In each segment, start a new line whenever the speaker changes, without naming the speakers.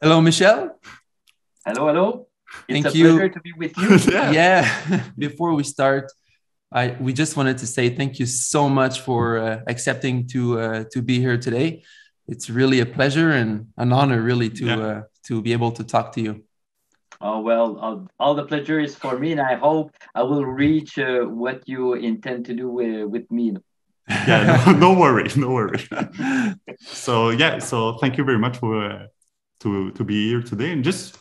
Hello, Michel.
Hello, hello.
It's
Thank
a you.
pleasure to be with you.
yeah. yeah. Before we start, I we just wanted to say thank you so much for uh, accepting to uh, to be here today. It's really a pleasure and an honor, really, to yeah. uh, to be able to talk to you.
Oh well, all, all, the pleasure is for me, and I hope I will reach uh, what you intend to do with, with me.
yeah, no, no worry, no worry. so yeah, so thank you very much for uh, to to be here today and just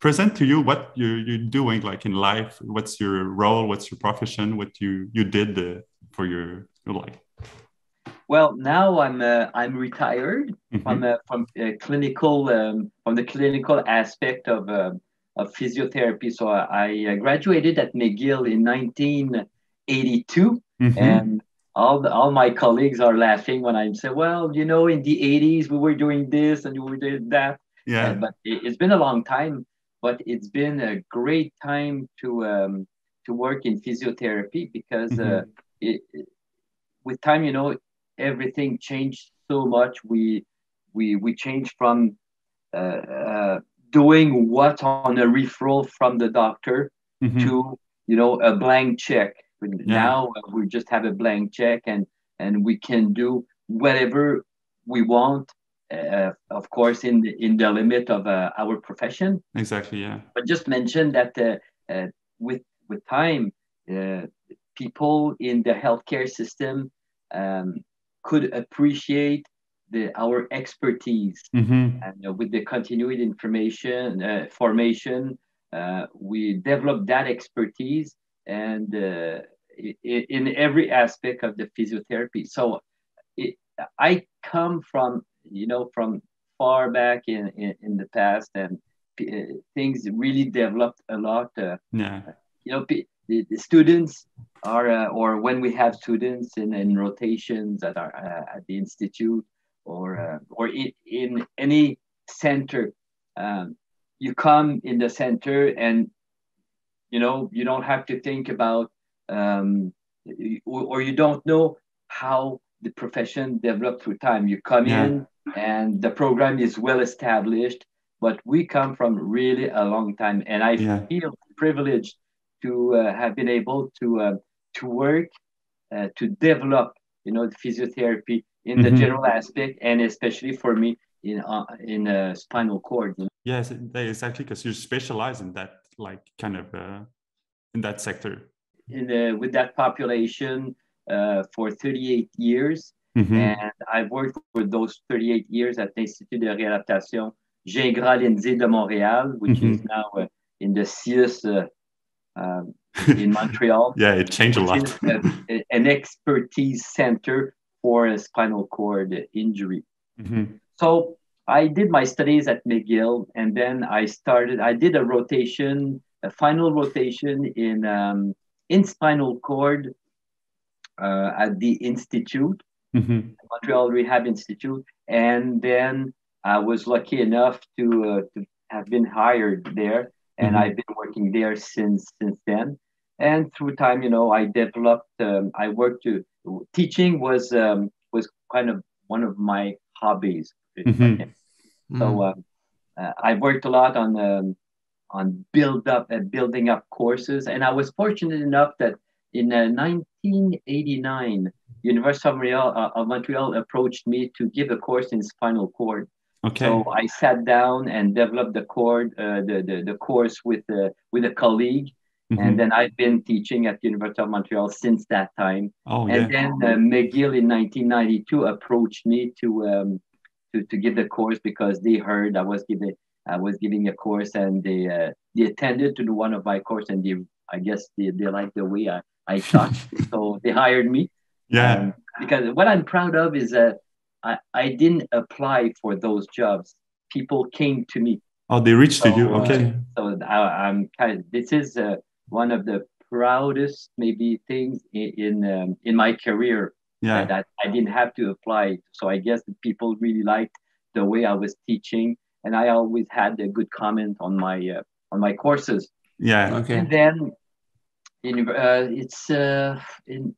present to you what you're, you're doing like in life. What's your role? What's your profession? What you you did uh, for your, your life?
Well now i'm uh, i'm retired mm-hmm. from uh, from clinical um, from the clinical aspect of uh, of physiotherapy. So i, graduated at mcgill in 1982 mm-hmm. and all the, all my colleagues are laughing when I say, "Well, you know, in the '80s we were doing this and we did that."
Yeah.
but it, has been a long time, but it's been a great time to um, to work in physiotherapy because mm-hmm. uh, it, it, with time, you know, everything changed so much. We we we changed from uh, uh, doing what on a referral from the doctor mm-hmm. to you know a blank check yeah. Now uh, we just have a blank check and and we can do whatever we want. Uh, of course, in the, in the limit of uh, our profession.
Exactly. Yeah.
But just mention that uh, uh with with time, uh, people in the healthcare system um, could appreciate the, our expertise mm-hmm. and with the continued information formation uh, we develop that expertise and uh, in every aspect of the physiotherapy. So it, I come from, you know, from far back in, in, in the past and uh, things really developed a lot. Uh,
yeah.
You know, the, the students are, uh, or when we have students in, in rotations at our uh, at the institute or uh, or in, in any center, um, you come in the center and you know you don't have to think about um, or, you don't know how the profession developed through time you come yeah. in and the program is well established but we come from really a long time and i yeah. feel privileged to uh, have been able to uh, to work uh, to develop you know the physiotherapy in mm-hmm. the general aspect and especially for me in uh, in uh, spinal cord
yes exactly because you specialize in that like kind of uh, in that sector?
In the, with that population uh, for 38 years. Mm-hmm. And I've worked for those 38 years at l'Institut de réadaptation Gingras-Lindsay de Montréal, which mm-hmm. is now uh, in the CIUSSS uh, um, in Montreal.
yeah, it changed a lot.
a, an expertise center for a spinal cord injury. Mm-hmm. So I did my studies at McGill, and then I started. I did a rotation a final rotation in um, in spinal cord uh, at the institute, mm-hmm. Montreal Rehab Institute, and then I was lucky enough to uh, to have been hired there, and mm-hmm. I've been working there since since then. And through time, you know, I developed. Um, I worked to teaching was um, was kind of one of my hobbies. Mm-hmm. So uh, uh, I worked a lot on um, on build up and building up courses. And I was fortunate enough that in uh, 1989, University of Montreal, uh, of Montreal approached me to give a course in spinal cord.
Okay.
So I sat down and developed the cord, uh, the, the the course with uh, with a colleague, mm-hmm. and then I've been teaching at the University of Montreal since that time.
Oh,
and
yeah.
then uh, McGill in 1992 approached me to um, to to give the course because they heard I was giving I was giving a course and they uh, they attended to do one of my course and they I guess they, they liked the way I, I taught so they hired me.
Yeah. Um,
because what I'm proud of is that I, I didn't apply for those jobs. People came to me.
Oh they reached so, to you okay.
uh, so I, am kind of this is uh, one of the proudest maybe things in in, um, in my career
yeah
that I didn't have to apply so I guess the people really liked the way I was teaching and I always had a good comment on my uh, on my courses.
Yeah.
Okay. And then in uh, it's uh, in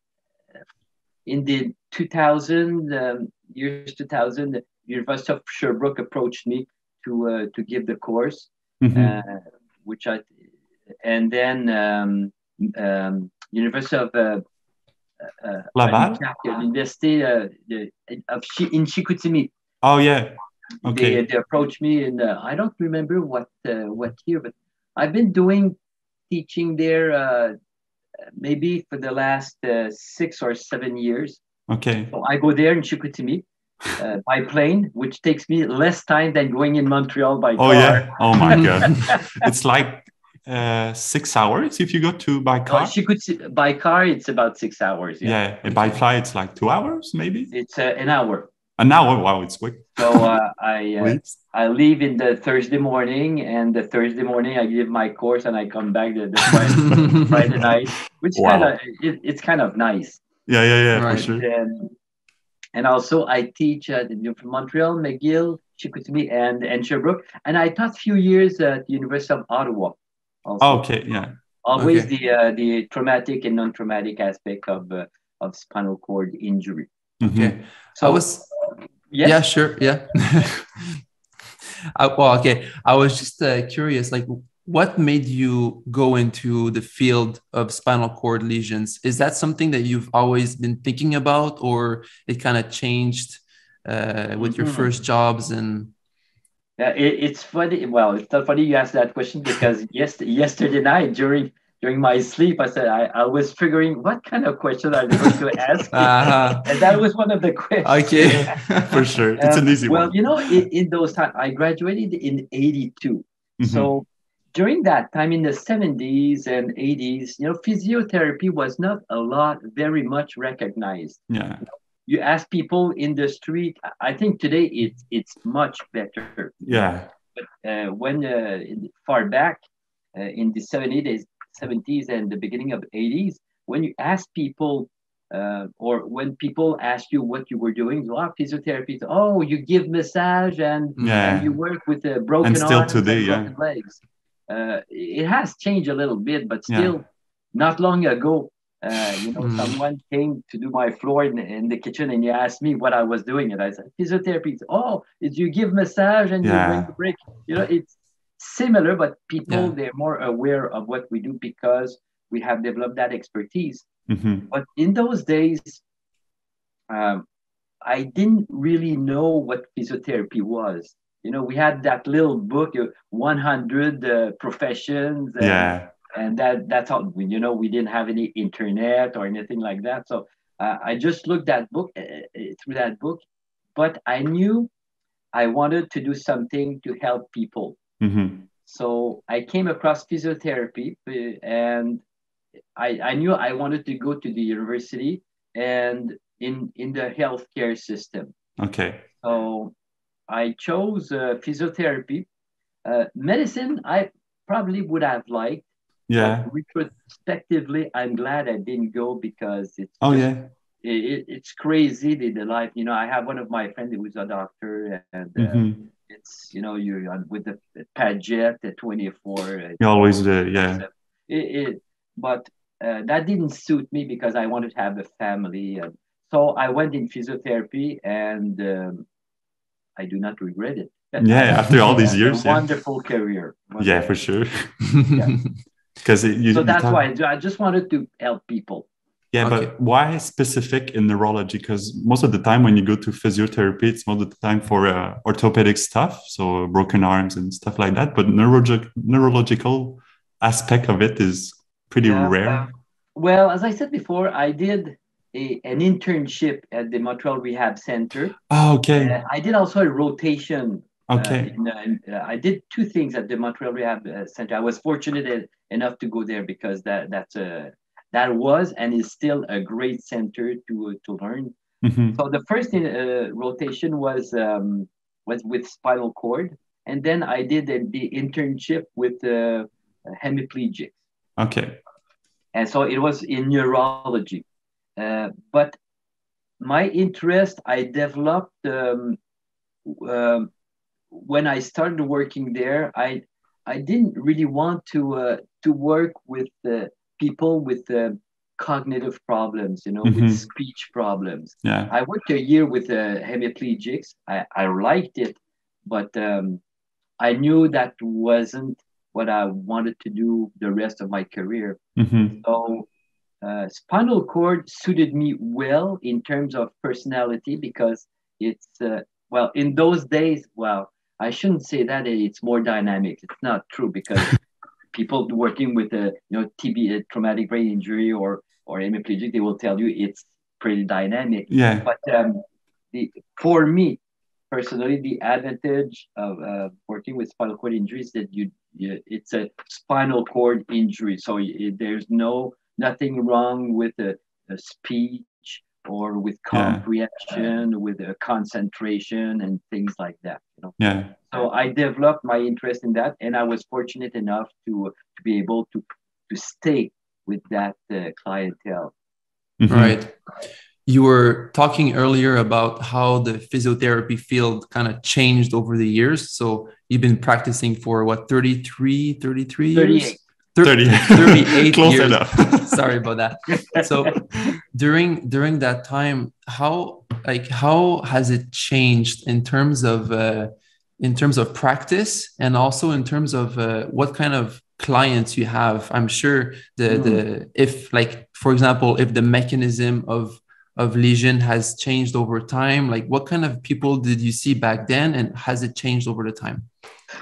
in the 2000 um, years 2000 the University of Sherbrooke approached me to uh, to give the course, mm-hmm. which I and then um, um, University of uh,
uh, Laval,
University uh, of in Chicoutimi.
Oh yeah, okay.
They, they approached me, and uh, I don't remember what uh, what year, but I've been doing teaching there uh, maybe for the last uh, six or seven years.
Okay.
So I go there in Chicoutimi. Uh, by plane, which takes me less time than going in Montreal by
car. Oh yeah! Oh my god! it's like uh, six hours if you go to by oh, car.
Oh, she could see, by car. It's about six hours.
Yeah, yeah and by flight it's like two hours maybe.
It's uh, an hour.
An hour. Wow, it's quick.
So uh, I uh, I leave in the Thursday morning, and the Thursday morning I give my course, and I come back the, the Friday, Friday night, which wow. kind of it, it's kind of nice.
Yeah, yeah, yeah, right. for sure.
And, and also I teach at from Montreal, McGill, Chicoutimi, and and Sherbrooke, and I taught a few years at the University of Ottawa.
Also. Okay, yeah.
Always
okay.
the uh, the traumatic and non-traumatic aspect of uh, of spinal cord injury.
Mm-hmm. Okay, so I was yeah, yeah sure, yeah. I, well, okay. I was just uh, curious, like, what made you go into the field of spinal cord lesions? Is that something that you've always been thinking about, or it kind of changed uh, with your mm-hmm. first jobs and
yeah, it, it's funny. Well, it's not funny you asked that question because yes, yesterday night during during my sleep, I said I, I was figuring what kind of question they going to ask, uh-huh. and that was one of the questions.
Okay, for sure, it's um, an easy
well,
one.
Well, you know, in, in those times, I graduated in '82, mm-hmm. so during that time in the 70s and 80s, you know, physiotherapy was not a lot, very much recognized.
Yeah.
You know, you ask people in the street i think today it's it's much better
yeah
but uh, when uh, far back uh, in the 70s 70s and the beginning of 80s when you ask people uh, or when people ask you what you were doing, oh, physiotherapy. Oh, you give massage and,
yeah.
and you work with a broken
and still today,
and
yeah.
legs. Uh, it has changed a little bit, but still, yeah. not long ago, uh, you know, mm. someone came to do my floor in, in, the kitchen and he asked me what I was doing. And I said, physiotherapy. Oh, is you give massage and yeah. you bring the break. You know, it's similar, but people, yeah. they're more aware of what we do because we have developed that expertise.
Mm-hmm.
But in those days, um, I didn't really know what physiotherapy was. You know, we had that little book, 100 uh, professions.
And, yeah
and that that's all you know we didn't have any internet or anything like that. So uh, i just looked that book uh, uh, through that book but i knew i wanted to do something to help people.
Mm-hmm.
so i came across physiotherapy uh, and I, I knew i wanted to go to the university and in in the healthcare system.
Okay.
So i chose uh, physiotherapy. Uh, medicine i probably would have liked
yeah.
But retrospectively, I'm glad I didn't go because it's.
Oh yeah.
It, it's crazy the, the life. You know, I have one of my friends who is a doctor, and uh, mm-hmm. it's you know you're with the pager at 24. Uh,
you always do, yeah.
It, it, but uh, that didn't suit me because I wanted to have a family. And so I went in physiotherapy, and um, I do not regret it.
yeah, after all these years,
yeah. wonderful career.
Wonderful. Yeah, for sure. yeah because you,
so that's talk... why I just wanted to help people.
Yeah, okay. but why specific in neurology? Because most of the time when you go to physiotherapy, it's most of the time for uh, orthopedic stuff, so broken arms and stuff like that. But neurologic neurological aspect of it is pretty yeah, rare. Uh,
well, as I said before, I did a, an internship at the Montreal Rehab Center.
Oh, okay.
Uh, I did also a rotation
Okay.
Uh, in, uh, I did two things at the Montreal Rehab uh, Center. I was fortunate enough to go there because that that's a that was and is still a great center to to learn.
Mm-hmm.
So the first uh, rotation was um, was with spinal cord, and then I did the, the internship with uh, hemiplegics.
Okay.
And so it was in neurology, uh, but my interest I developed um, um, when I started working there, I I didn't really want to uh, to work with uh, people with uh, cognitive problems, you know, mm-hmm. with speech problems.
Yeah.
I worked a year with uh, hemiplegics. I, I liked it, but um, I knew that wasn't what I wanted to do the rest of my career. Mm-hmm. So uh, spinal cord suited me well in terms of personality because it's uh, well in those days. Well, I shouldn't say that it's more dynamic. It's not true because people working with a you know TBI, a traumatic brain injury or or hemiplegic, they will tell you it's pretty dynamic.
Yeah.
But um, the, for me personally, the advantage of uh, working with spinal cord injuries that you, you it's a spinal cord injury, so it, there's no nothing wrong with the, the speech or with comprehension, yeah. with a concentration and things like that. You know?
Yeah.
So I developed my interest in that, and I was fortunate enough to to be able to to stay with that uh, clientele.
Mm-hmm. Right. You were talking earlier about how the physiotherapy field kind of changed over the years. So you've been practicing for what, 33, 33
38. Years?
30,
38 Close years. enough. Sorry about that. So during during that time, how like how has it changed in terms of uh, in terms of practice and also in terms of uh, what kind of clients you have? I'm sure the mm. the if like for example, if the mechanism of of lesion has changed over time, like what kind of people did you see back then, and has it changed over the time?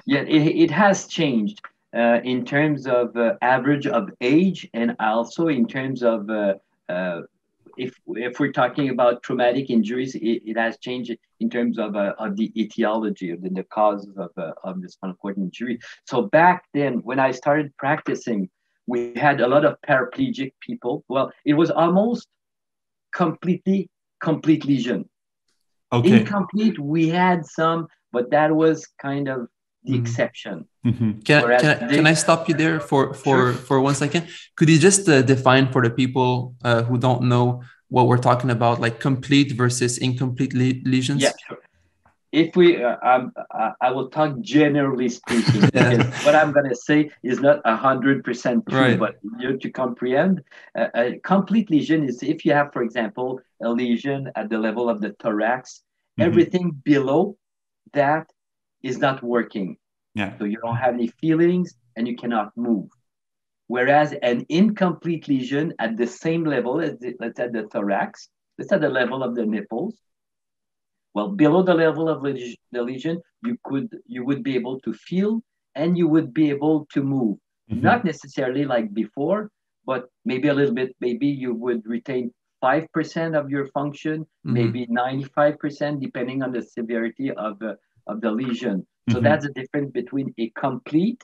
Yeah, it, it has changed uh, in terms of uh, average of age and also in terms of uh, uh if if we're talking about traumatic injuries, it, it has changed in terms of uh, of the etiology of the, the causes of uh, of the spinal cord injury. So back then, when I started practicing, we had a lot of paraplegic people. Well, it was almost completely complete lesion. Okay. Incomplete, we had some, but that was kind of the mm-hmm. exception.
Mm-hmm. Can, can, I, can I stop you there for for sure. for one second? Could you just uh, define for the people uh, who don't know what we're talking about, like complete versus incomplete le- lesions?
Yeah, sure. If we, uh, um, I will talk generally speaking. yeah. What I'm going to say is not a hundred percent true, right. but you to comprehend, uh, a complete lesion is if you have, for example, a lesion at the level of the thorax, mm-hmm. everything below that is not working.
Yeah.
So you don't have any feelings and you cannot move. Whereas an incomplete lesion at the same level as the, let's say the thorax, let's at the level of the nipples. Well, below the level of the lesion, you could you would be able to feel and you would be able to move. Mm-hmm. Not necessarily like before, but maybe a little bit. Maybe you would retain five percent of your function, mm-hmm. maybe ninety-five percent, depending on the severity of the of the lesion. So mm-hmm. that's the difference between a complete,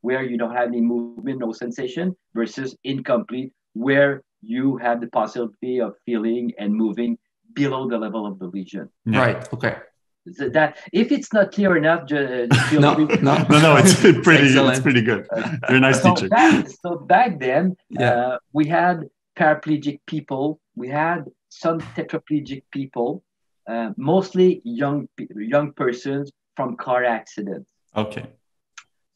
where you don't have any movement, no sensation, versus incomplete, where you have the possibility of feeling and moving below the level of the lesion.
Yeah. Right. Okay.
So that if it's not clear enough, just
no, no, no, no, it's pretty, it's pretty good. You're a nice
so
teacher.
Back, so back then, yeah. Uh, we had paraplegic people, we had some tetraplegic people, uh, mostly young young persons from car accidents.
Okay.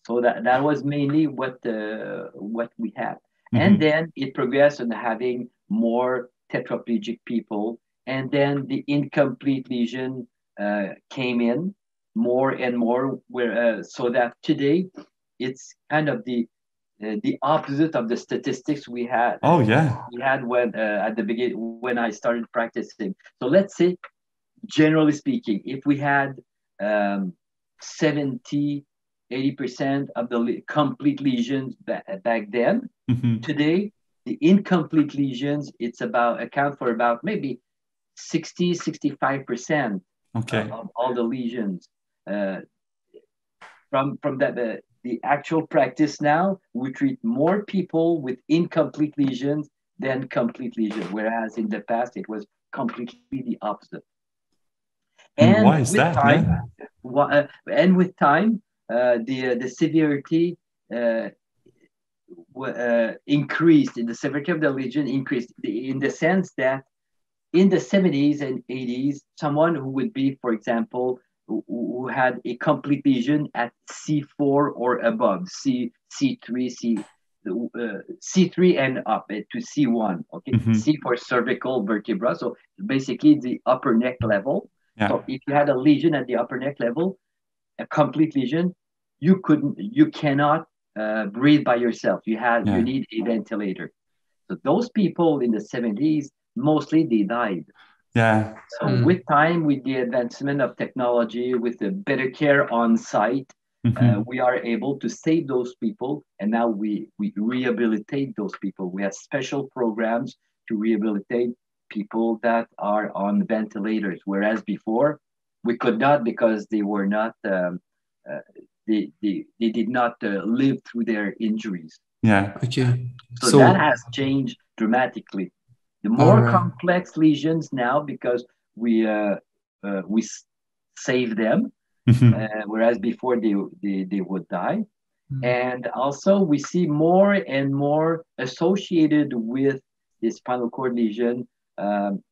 So that, that was mainly what the what we had. Mm-hmm. And then it progressed on having more tetraplegic people. And then the incomplete lesion uh, came in more and more where uh, so that today it's kind of the uh, the opposite of the statistics we had.
Oh yeah,
we had when uh, at the beginning when I started practicing. So let's say, generally speaking, if we had um, 70, 80% of the le- complete lesions back, back then. Mm-hmm. Today, the incomplete lesions, it's about account for about maybe 60, 65%
okay.
of, of all the lesions. Uh, from from that, the, the actual practice now, we treat more people with incomplete lesions than complete lesions, whereas in the past it was completely the opposite.
And why is that?
Time, uh, and with time, uh, the uh, the severity uh, uh, increased. In the severity of the lesion increased in the sense that in the 70s and 80s, someone who would be, for example, who, who had a complete lesion at C4 or above, C C3, C uh, C3 and up to C1. Okay, mm-hmm. C for cervical vertebra. So basically the upper neck level. Yeah. So if you had a lesion at the upper neck level, a complete lesion, you couldn't, you cannot uh, breathe by yourself. You have, yeah. you need a ventilator. So those people in the 70s, mostly they died.
Yeah.
So mm. with time, with the advancement of technology, with the better care on site, mm-hmm. uh, we are able to save those people. And now we, we rehabilitate those people. We have special programs to rehabilitate people that are on ventilators, whereas before we could not because they were not, um, uh, they, they, they did not uh, live through their injuries.
Yeah.
Okay.
So, so that has changed dramatically. The more right. complex lesions now, because we uh, uh, we save them, mm-hmm. uh, whereas before they, they, they would die. Mm-hmm. And also, we see more and more associated with the spinal cord lesion um,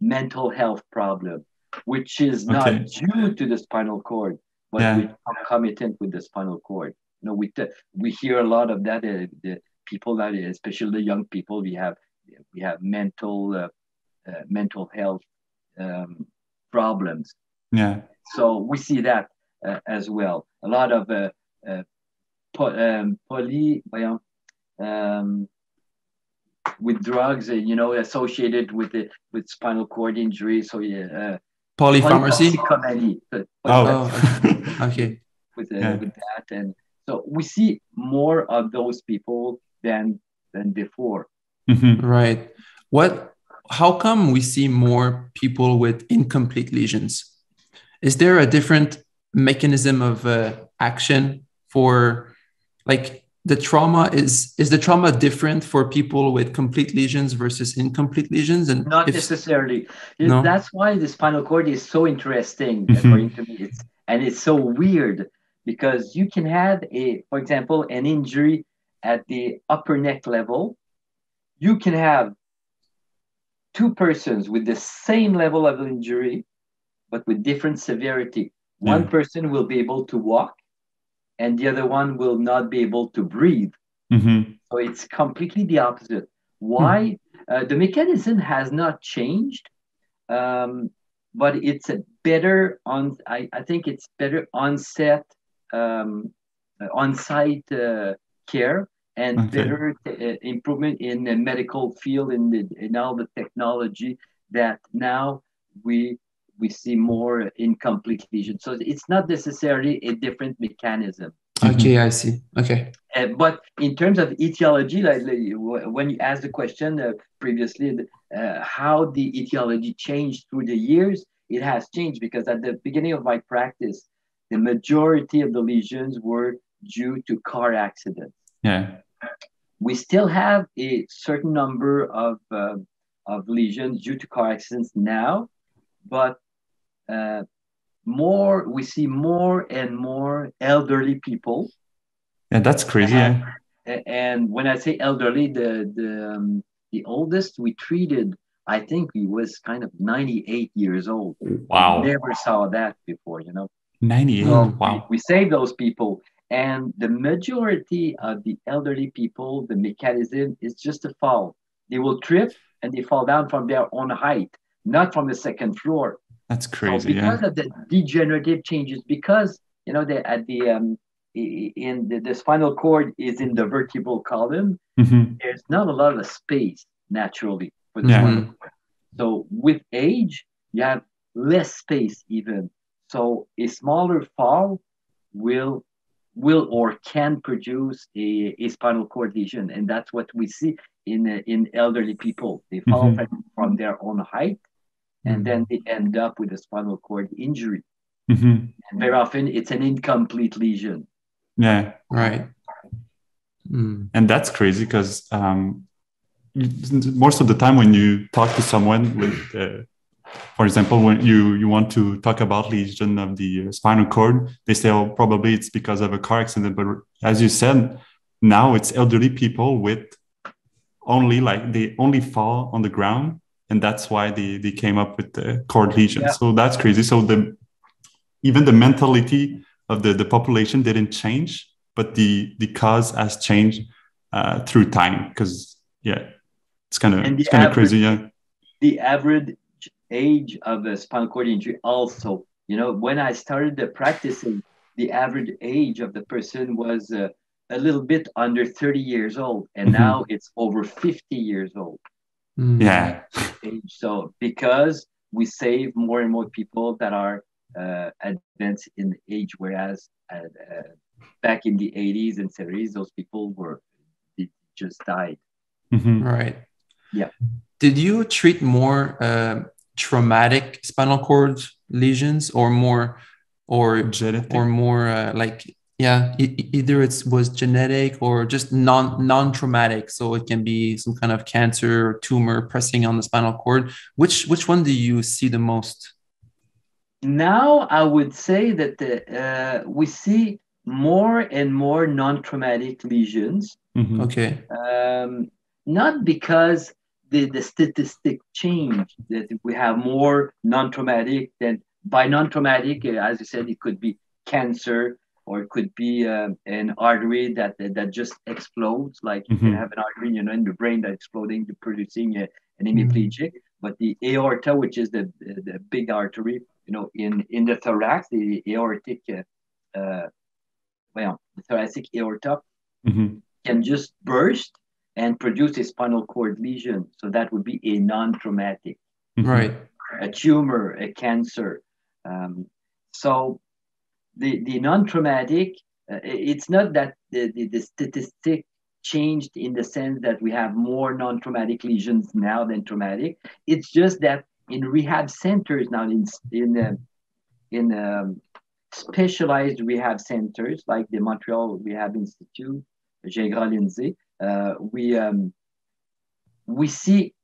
mental health problem, which is not okay. due to the spinal cord, but yeah. concomitant with the spinal cord. You know, we t- we hear a lot of that. Uh, the people that, especially the young people, we have we have mental uh, uh, mental health um, problems.
Yeah.
So we see that uh, as well. A lot of uh, uh, po- um, poly, um, with drugs, uh, you know, associated with the with spinal cord injury. So yeah,
polypharmacy.
Oh,
okay.
With, yeah. with that, and so we see more of those people than than before.
Mm-hmm. Right. What? How come we see more people with incomplete lesions? Is there a different mechanism of uh, action for, like, the trauma is is the trauma different for people with complete lesions versus incomplete lesions
and not if, necessarily no? that's why the spinal cord is so interesting mm-hmm. according to me it's, and it's so weird because you can have a for example an injury at the upper neck level you can have two persons with the same level of injury, but with different severity. One yeah. person will be able to walk, and the other one will not be able to breathe. Mm-hmm. So it's completely the opposite. Why? Mm-hmm. Uh, the mechanism has not changed, um, but it's a better on. I, I think it's better onset, um, on-site uh, care and okay. better t- uh, improvement in the medical field in, in all the technology that now we we see more incomplete lesions. So it's not necessarily a different mechanism.
Okay, I see. Okay.
Uh, but in terms of etiology, like, like when you asked the question uh, previously, uh, how the etiology changed through the years, it has changed because at the beginning of my practice, the majority of the lesions were due to car accidents.
Yeah
we still have a certain number of, uh, of lesions due to car accidents now, but uh, more we see more and more elderly people.
Yeah, that's crazy.
And, yeah. and when I say elderly, the the um, the oldest we treated, I think he was kind of 98 years old.
Wow.
never saw that before, you know.
98. So wow.
We, we save those people and the majority of the elderly people, the mechanism is just a fall. They will trip and they fall down from their own height, not from the second floor.
That's crazy.
So because
yeah.
of the degenerative changes, because you know the at the um in the, the spinal cord is in the vertebral column, mm-hmm. there's not a lot of space naturally for the yeah. spinal cord. So with age, you have less space even. So a smaller fall will will or can produce a, a spinal cord lesion. And that's what we see in, in elderly people. They fall mm-hmm. from, their own height and then they end up with a spinal cord injury. Mm-hmm. And very often it's an incomplete lesion.
Yeah.
Right.
Mm. And that's crazy because um, most of the time when you talk to someone with uh, for example, when you, you want to talk about lesion of the uh, spinal cord, they say, oh, probably it's because of a car accident. But as you said, now it's elderly people with only like they only fall on the ground. And that's why they, they came up with the cord lesion. Yeah. So that's crazy. So the even the mentality of the, the population didn't change, but the, the cause has changed uh, through time. Because yeah, it's kind of it's kind of crazy. Yeah.
The average age of a spinal cord injury also. You know, when I started the practicing, the average age of the person was uh, a little bit under 30 years old, and mm-hmm. now it's over 50 years old.
Mm. Yeah.
So because we save more and more people that are uh, advanced in age, whereas uh, uh back in the 80s and 70s, those people were just died.
Mm-hmm. Right.
Yeah.
Did you treat more uh, traumatic spinal cord lesions or more or genetic or more uh, like yeah either it was genetic or just non non-traumatic. So it can be some kind of cancer or tumor pressing on the spinal cord. Which which one do you see the most?
Now i would say that the, uh, we see more and more non-traumatic lesions.
Mm-hmm. okay.
Um, not because the, the statistic change that we have more non-traumatic than by non-traumatic uh, as you said it could be cancer or it could be um, an artery that that just explodes like mm-hmm. you can mm-hmm. have an artery you know in the brain that exploding producing a, an hemiplegic mm-hmm. but the aorta which is the, the big artery you know in in the thorax the aortic uh, uh well the thoracic aorta
mm-hmm.
can just burst and produce a spinal cord lesion so that would be a non-traumatic
mm-hmm. right
a tumor a cancer um, so the, the non-traumatic, uh, it's not that the, the, the, statistic changed in the sense that we have more non-traumatic lesions now than traumatic. It's just that in rehab centers now, in in uh, in um, specialized rehab centers like the Montreal Rehab Institute, Gingras Lindsay, uh, we um, we see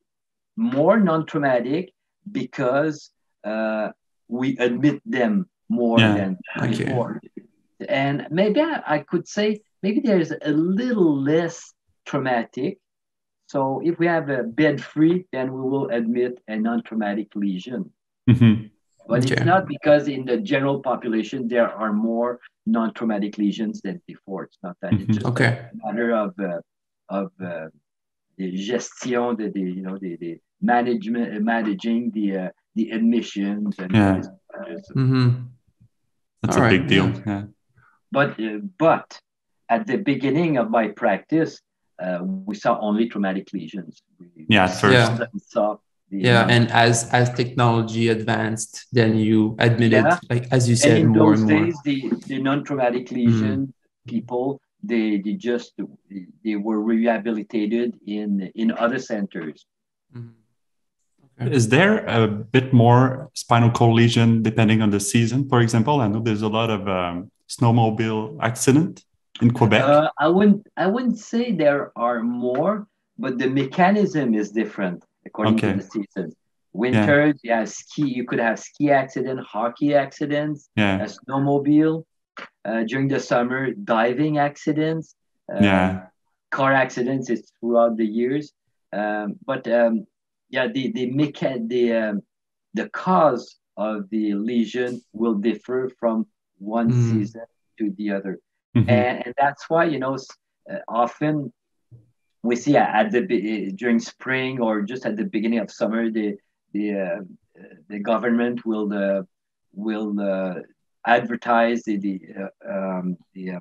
more non-traumatic because uh, we admit them more yeah. than okay. before. And maybe I, I could say maybe there's a little less traumatic. So if we have a bed free, then we will admit a non-traumatic lesion.
Mm-hmm.
But okay. it's not because in the general population there are more non-traumatic lesions than before. It's not that. Mm-hmm. It's just
okay.
a matter of uh, of uh, the gestion, the, the you know the, the management, uh, managing the uh, the admissions and
yeah.
Mm-hmm.
That's All a right. big deal. Yeah.
But uh, but at the beginning of my practice, uh, we saw only traumatic lesions.
We, yeah, first.
Yeah.
Saw
the, yeah, and as as technology advanced, then you admitted, yeah. like as you said, and in more those and more. days,
the the non-traumatic mm. lesion mm. people they they just they were rehabilitated in in other centers.
Mm.
Is there a bit more spinal cord lesion depending on the season? For example, I know there's a lot of um, snowmobile accident in Quebec.
Uh, I wouldn't I wouldn't say there are more, but the mechanism is different according okay. to the season. Winters, yeah. yeah. ski. You could have ski accident, hockey accidents,
yeah.
a snowmobile. Uh, during the summer, diving accidents.
Uh, yeah.
Car accidents is throughout the years. Um, but um, yeah, the the mecha- the um, the cause of the lesion will differ from one mm. season to the other, mm-hmm. and, and that's why you know uh, often we see at the during spring or just at the beginning of summer the the uh, the government will uh, will uh, advertise the the, uh, um, the uh,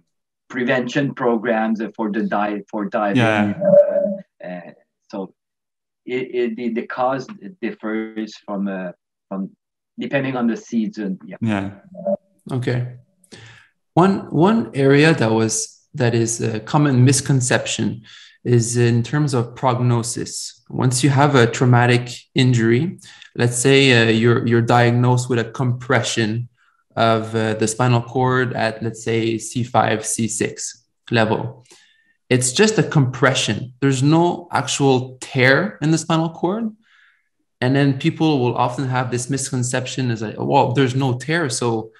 prevention programs for the diet for diving.
Yeah.
so it, it the, the cause differs from uh, from depending on the season. Yeah.
Yeah.
Okay. One one area that was that is a common misconception is in terms of prognosis. Once you have a traumatic injury, let's say uh, you're you're diagnosed with a compression of uh, the spinal cord at let's say C5 C6 level it's just a compression. There's no actual tear in the spinal cord. And then people will often have this misconception as like, well, there's no tear. So,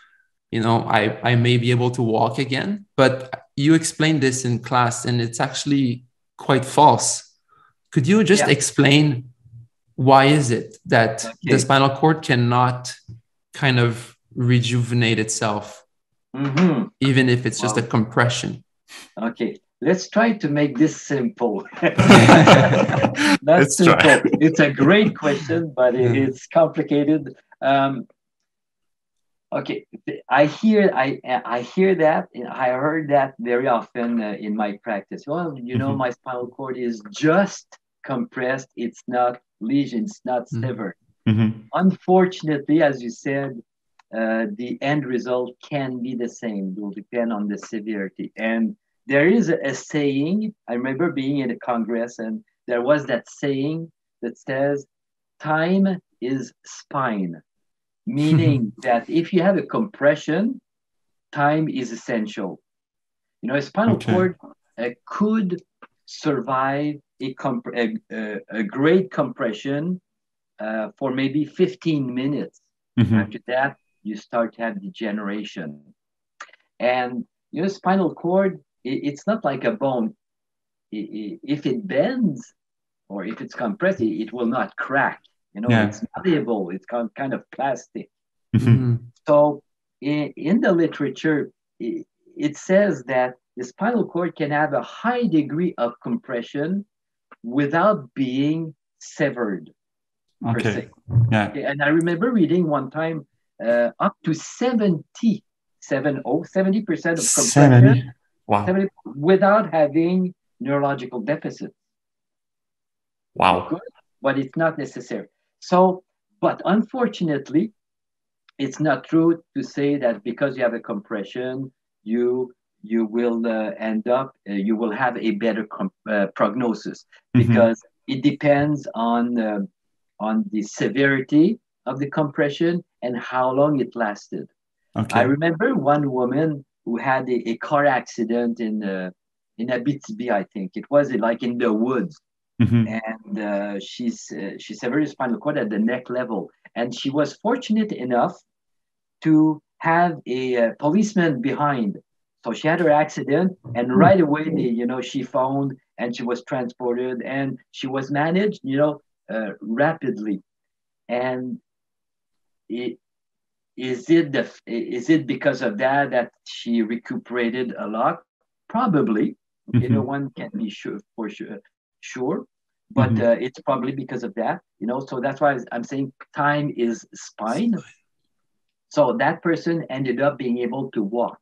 you know, I, I may be able to walk again. But you explained this in class and it's actually quite false. Could you just yeah. explain why is it that okay. the spinal cord cannot kind of rejuvenate itself,
mm-hmm.
even if it's just a compression?
Okay let's try to make this simple. That's simple. Try. It's a great question, but it's complicated. Um, Okay, I hear I I hear that I heard that very often uh, in my practice. Well, you know, mm-hmm. my spinal cord is just compressed. It's not lesion. It's not mm-hmm. severed. Mm-hmm. Unfortunately, as you said, uh, the end result can be the same. It will depend on the severity. And there is a, saying. I remember being in a congress, and there was that saying that says, "Time is spine." meaning that if you have a compression, time is essential. You know, a spinal okay. cord uh, could survive a, comp- a, a, a great compression uh, for maybe 15 minutes. Mm-hmm. After that, you start to have degeneration. And, you know, spinal cord, it, it's not like a bone. It, it, if it bends or if it's compressed, it will not crack. You know, yeah. it's malleable. It's kind of plastic. Mm-hmm. mm-hmm. So in, in the literature, it, it says that the spinal cord can have a high degree of compression without being severed.
Okay. Yeah.
And I remember reading one time uh, up to 70, 70, 70% of compression 70. Wow. 70, without having neurological deficit.
Wow. Good,
but it's not necessary. So, but unfortunately, it's not true to say that because you have a compression, you you will uh, end up uh, you will have a better uh, prognosis mm-hmm. because it depends on uh, on the severity of the compression and how long it lasted. Okay. I remember one woman who had a, a car accident in uh, in Abitibi, I think it was like in the woods, Mm-hmm. And uh, she's uh, she severed spinal cord at the neck level, and she was fortunate enough to have a, uh, policeman behind. So she had her accident, and mm-hmm. right away, the, you know, she found and she was transported, and she was managed, you know, uh, rapidly. And it, is it the is it because of that that she recuperated a lot? Probably. Mm-hmm. You know, one can be sure for sure sure but mm-hmm. uh, it's probably because of that you know so that's why i'm saying time is spine so that person ended up being able to walk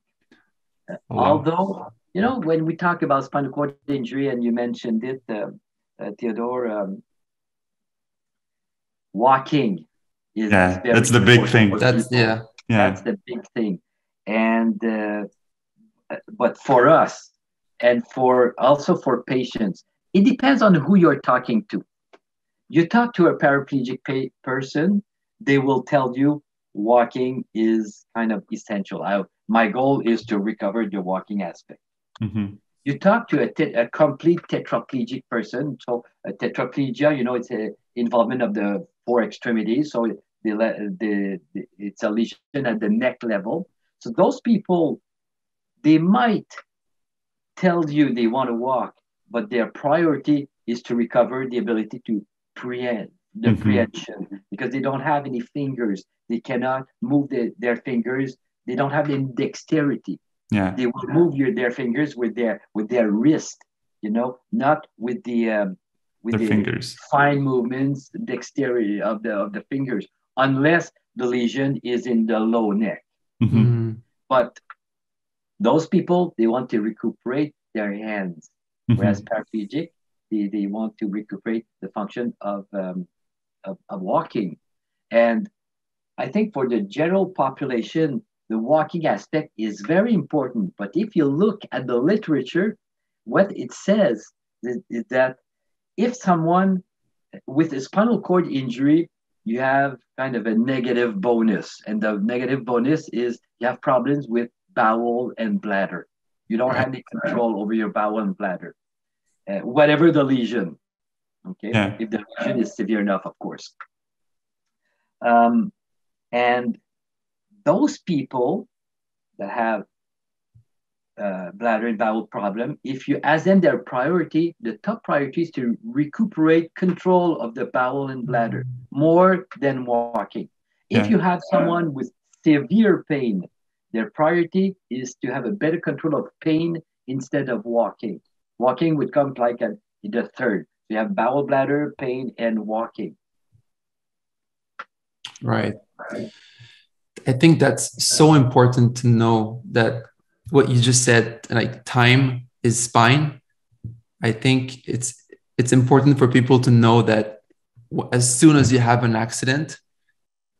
uh, oh, although you know when we talk about spinal cord injury and you mentioned it uh, uh, theodore um, walking
is yeah that's the big thing
that's yeah
yeah
that's the big thing and uh, but for us and for also for patients it depends on who you're talking to. You talk to a paraplegic pa- person, they will tell you walking is kind of essential. I, my goal is to recover the walking aspect. Mm-hmm. You talk to a, te- a complete tetraplegic person. So a tetraplegia, you know, it's a involvement of the four extremities. So the, the, the it's a lesion at the neck level. So those people, they might tell you they want to walk, but their priority is to recover the ability to preempt the mm-hmm. prehension because they don't have any fingers. They cannot move the, their fingers. They don't have any dexterity.
Yeah.
They will move your, their fingers with their with their wrist, you know, not with the um, with
the, the fingers.
fine movements, dexterity of the of the fingers, unless the lesion is in the low neck. Mm-hmm. But those people they want to recuperate their hands Mm-hmm. Whereas paraplegic, they, they want to recuperate the function of, um, of, of walking. And I think for the general population, the walking aspect is very important. But if you look at the literature, what it says is, is, that if someone with a spinal cord injury, you have kind of a negative bonus. And the negative bonus is you have problems with bowel and bladder. You don't have any control over your bowel and bladder uh, whatever the lesion. Okay, yeah. if the lesion is severe enough, of course. Um, and those people that have uh, bladder and bowel problem, if you ask them their priority, the top priority is to recuperate control of the bowel and bladder more than walking. Yeah. If you have someone with severe pain, their priority is to have a better control of pain instead of walking. Walking would come like a, the third. You have bowel bladder pain and walking.
Right. I think that's so important to know that what you just said, like time is spine. I think it's it's important for people to know that as soon as you have an accident,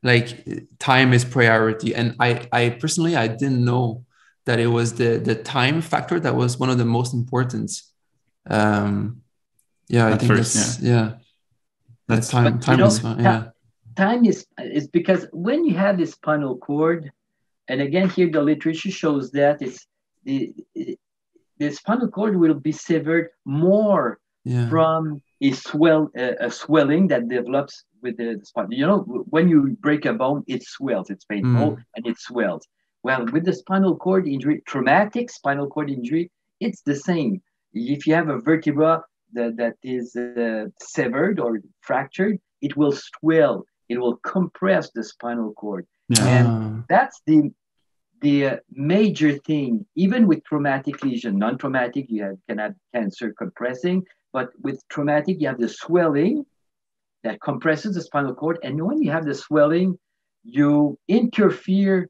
like time is priority. And I I personally I didn't know that it was the the time factor that was one of the most important. Um, yeah, At I think first, that's yeah. yeah. That's time. Time know, is yeah.
Time is is because when you have this spinal cord, and again here the literature shows that it's the the spinal cord will be severed more yeah. from a swell a, a, swelling that develops with the spine. You know, when you break a bone, it swells. It's painful mm. and it swells. Well, with the spinal cord injury, traumatic spinal cord injury, it's the same. If you have a vertebra that, that is uh, severed or fractured, it will swell. It will compress the spinal cord. Yeah. And that's the the major thing, even with traumatic lesion, non-traumatic, you have, can have cancer compressing, but with traumatic, you have the swelling that compresses the spinal cord. And when you have the swelling, you interfere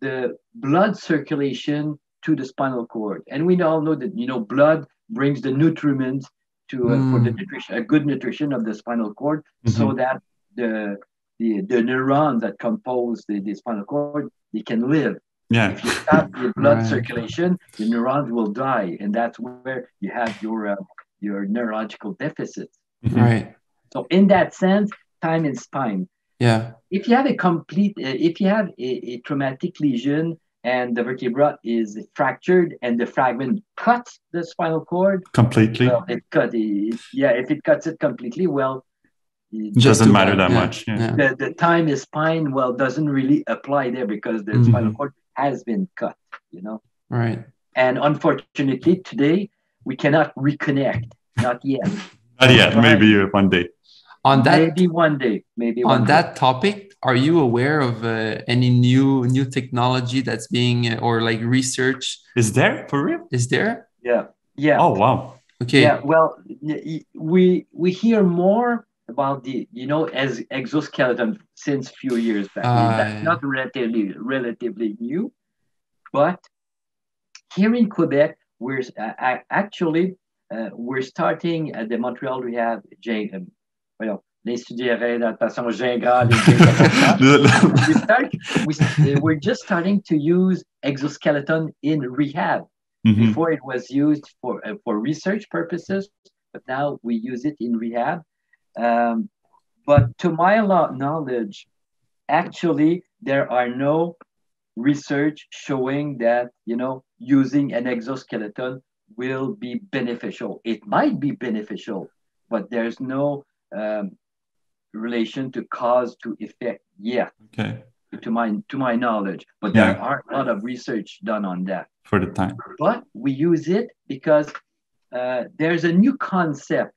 the blood circulation to the spinal cord. And we all know that, you know, blood brings the nutrients to uh, mm. for the mm. nutrition, a good nutrition of the spinal cord, mm-hmm. so that the, the the neurons that compose the, the spinal cord they can live.
Yeah.
If you stop the blood right. circulation, the neurons will die, and that's where you have your uh, your neurological deficits.
Mm-hmm. Right.
So in that sense, time and spine.
Yeah.
If you have a complete, uh, if you have a, a, traumatic lesion and the vertebra is fractured and the fragment cuts the spinal cord
completely,
well, it cut. It, yeah, if it cuts it completely, well,
it doesn't matter that yeah. much.
Yeah. The, the time is spine well doesn't really apply there because the mm-hmm. spinal cord has been cut. You know.
Right.
And unfortunately, today we cannot reconnect. Not yet.
Not yet. Maybe one day.
On that,
maybe one day. Maybe on
day. that topic, are you aware of uh, any new new technology that's being uh, or like research?
Is there for real?
Is there?
Yeah. Yeah.
Oh wow.
Okay.
Yeah. Well, we we hear more about the you know as exoskeleton since few years back. Uh, That's not relatively relatively new, but here in Quebec, we're uh, actually uh, we're starting at the Montreal Rehab. J, um, voyons, l'étudier d'adaptation Gingrale. we start, we, uh, we're just starting to use exoskeleton in rehab. Mm-hmm. Before it was used for uh, for research purposes, but now we use it in rehab. Um, but to my knowledge, actually, there are no research showing that you know using an exoskeleton will be beneficial. It might be beneficial, but there's no um, relation to cause to effect yet.
Okay.
To my to my knowledge, but yeah. there are a lot of research done on that
for the time.
But we use it because uh, there's a new concept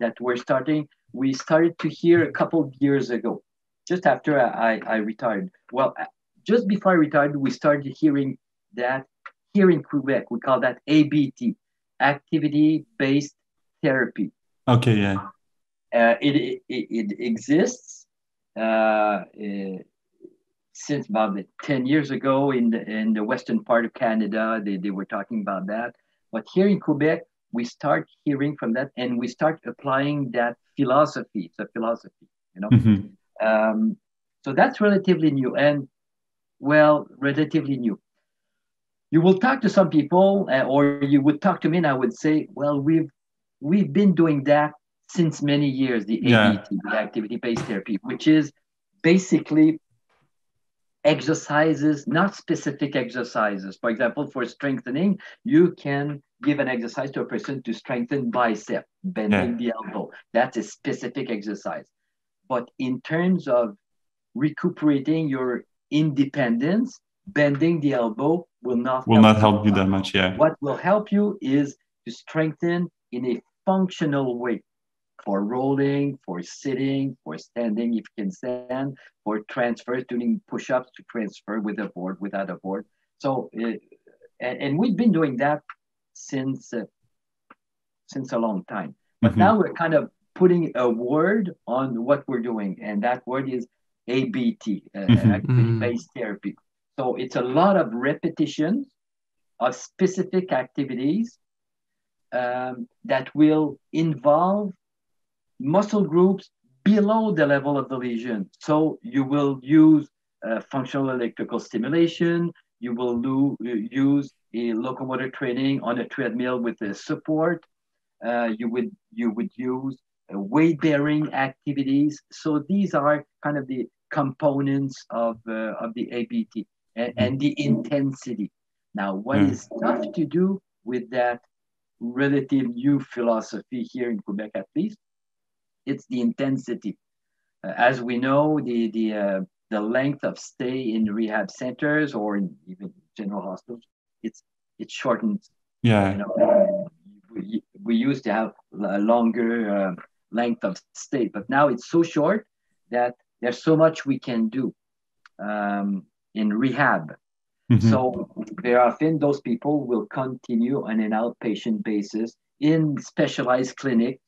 that we're starting. We started to hear a couple of years ago, just after I, I retired. Well, just before I retired, we started hearing that here in Quebec, we call that ABT, activity based therapy.
Okay, yeah.
Uh, it, it, it exists uh, uh, since about 10 years ago in the, in the western part of Canada. They, they were talking about that. But here in Quebec, we start hearing from that and we start applying that philosophy. It's a philosophy, you know. Mm-hmm. Um, so that's relatively new. And well, relatively new you will talk to some people uh, or you would talk to me and i would say well we've we've been doing that since many years the yeah. ABT, the activity based therapy which is basically exercises not specific exercises for example for strengthening you can give an exercise to a person to strengthen bicep bending yeah. the elbow that's a specific exercise but in terms of recuperating your independence bending the elbow will not
will help not help you that much. Yeah.
What will help you is to strengthen in a functional way for rolling, for sitting, for standing if you can stand, for transfer, doing push-ups to transfer with a board, without a board. So, uh, and, and, we've been doing that since uh, since a long time. But mm-hmm. now we're kind of putting a word on what we're doing, and that word is ABT, uh, mm-hmm. activity-based mm-hmm. therapy. So it's a lot of repetitions of specific activities um, that will involve muscle groups below the level of the lesion. So you will use uh, functional electrical stimulation. You will do, use a locomotor training on a treadmill with a support. Uh, you would you would use uh, weight bearing activities. So these are kind of the components of uh, of the ABT and, and, the intensity. Now, what mm. is tough to do with that relative new philosophy here in Quebec, at least, it's the intensity. Uh, as we know, the the uh, the length of stay in rehab centers or in even general hospitals, it's it shortens.
Yeah. You know,
we, we used to have a longer uh, length of stay, but now it's so short that there's so much we can do um, in rehab. Mm-hmm. So very often those people will continue on an outpatient basis in specialized clinics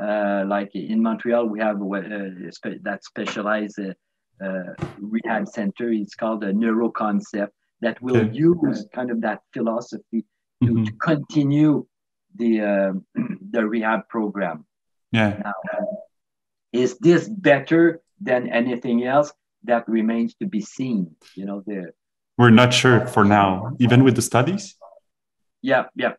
uh, like in Montreal, we have uh, spe- that specialized uh, uh, rehab center. It's called a NeuroConcept that will okay. use kind of that philosophy to, mm-hmm. to continue the um, the rehab program.
Yeah. Now,
is this better than anything else? That remains to be seen. You know, the
we're not sure for now, even with the studies.
Yeah, yeah.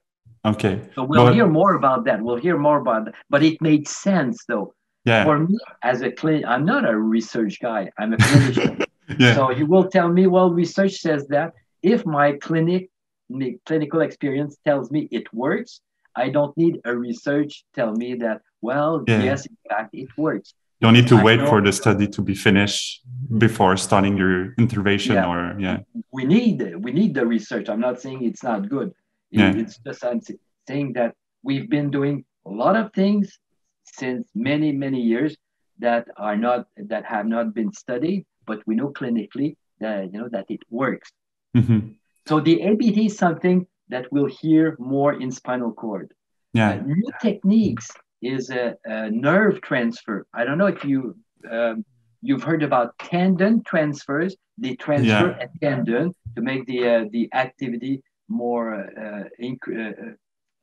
Okay.
So we'll but, hear more about that. We'll hear more about that. But it made sense though.
Yeah.
For me as a clinic, I'm not a research guy. I'm a clinician. yeah. So you will tell me, well, research says that. If my clinic my clinical experience tells me it works, I don't need a research tell me that, well, yeah. yes, in fact, it works.
You don't need to I wait for the study to be finished before starting your intervention yeah. or yeah.
We need we need the research. I'm not saying it's not good yeah. It's just I'm saying that we've been doing a lot of things since many, many years that are not that have not been studied, but we know clinically that you know that it works. Mm-hmm. So the ABT is something that we'll hear more in spinal cord.
Yeah. Uh,
new techniques is a, a, nerve transfer. I don't know if you um, you've heard about tendon transfers. They transfer yeah. a tendon to make the uh, the activity more uh,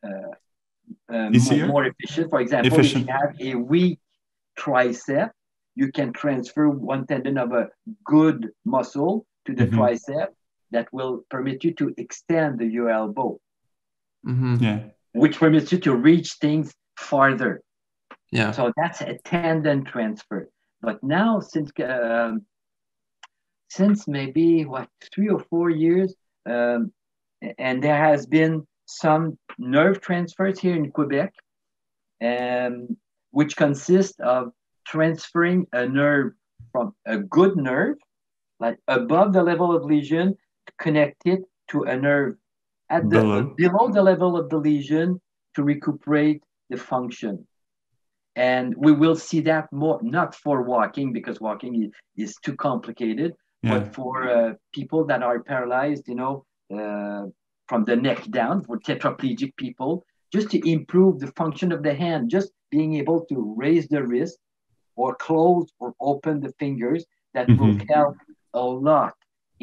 uh, uh, more, more, efficient. For example, efficient. if you have a weak tricep, you can transfer one tendon of a good muscle to the mm-hmm. tricep that will permit you to extend your elbow.
Mm-hmm. Yeah.
Which permits you to reach things farther.
Yeah.
So that's a tendon transfer. But now, since um, since maybe what three or four years, um, and there has been some nerve transfers here in Quebec, um, which consist of transferring a nerve from a good nerve, like above the level of lesion, connect it to a nerve at the below, below the level of the lesion to recuperate the function. And we will see that more, not for walking because walking is, is too complicated, yeah. but for uh, people that are paralyzed, you know, uh, from the neck down for tetraplegic people, just to improve the function of the hand, just being able to raise the wrist or close or open the fingers, that mm-hmm. will help a lot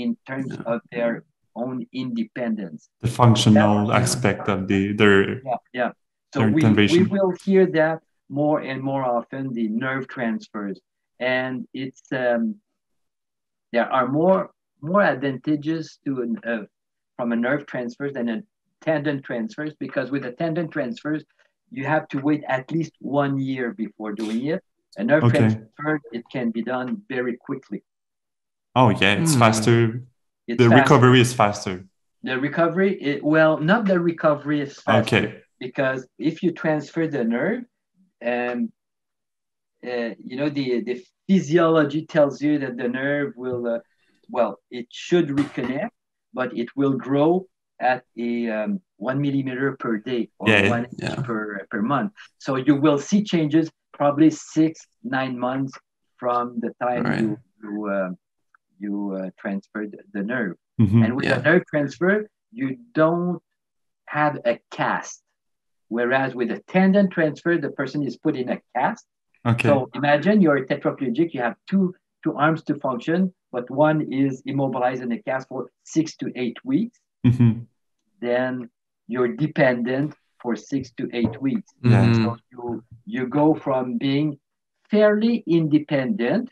in terms yeah. of their own independence.
The functional that, aspect of the their
yeah, yeah. So we, we will hear that more and more often the nerve transfers, and it's um, there are more more advantages to an, uh, from a nerve transfers than a tendon transfers because with a tendon transfers, you have to wait at least one year before doing it. A nerve okay. transfer, it can be done very quickly.
Oh yeah, it's mm. faster. It's the faster. recovery is faster.
The recovery, it, well, not the recovery is faster. Okay. Because if you transfer the nerve, um, uh, you know the the physiology tells you that the nerve will, uh, well, it should reconnect but it will grow at a um, one millimeter per day or yeah, one yeah. inch per, per month. So you will see changes probably six, nine months from the time right. you you, uh, you uh, transferred the nerve. Mm-hmm, and with yeah. a nerve transfer, you don't have a cast. Whereas with a tendon transfer, the person is put in a cast.
Okay.
So imagine you're tetraplegic, you have two two arms to function, but one is immobilized in a cast for six to eight weeks, mm-hmm. then you're dependent for six to eight weeks. Mm-hmm. So you, you go from being fairly independent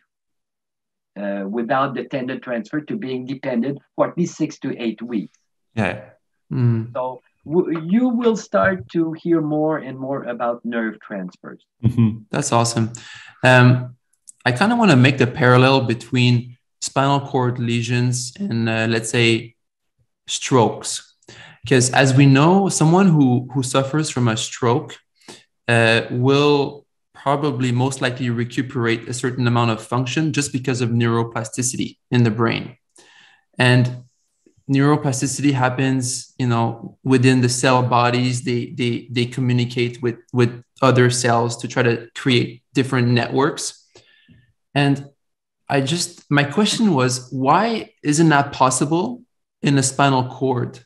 uh, without the tendon transfer to being dependent for at least six to eight weeks.
Yeah.
Mm. So w- you will start to hear more and more about nerve transfers.
Mm-hmm. That's awesome. Um, I kind of want to make the parallel between spinal cord lesions and uh, let's say strokes, because as we know, someone who who suffers from a stroke uh, will probably most likely recuperate a certain amount of function just because of neuroplasticity in the brain, and neuroplasticity happens you know within the cell bodies. They they they communicate with with other cells to try to create different networks. And i just my question was why isn't that possible in a spinal cord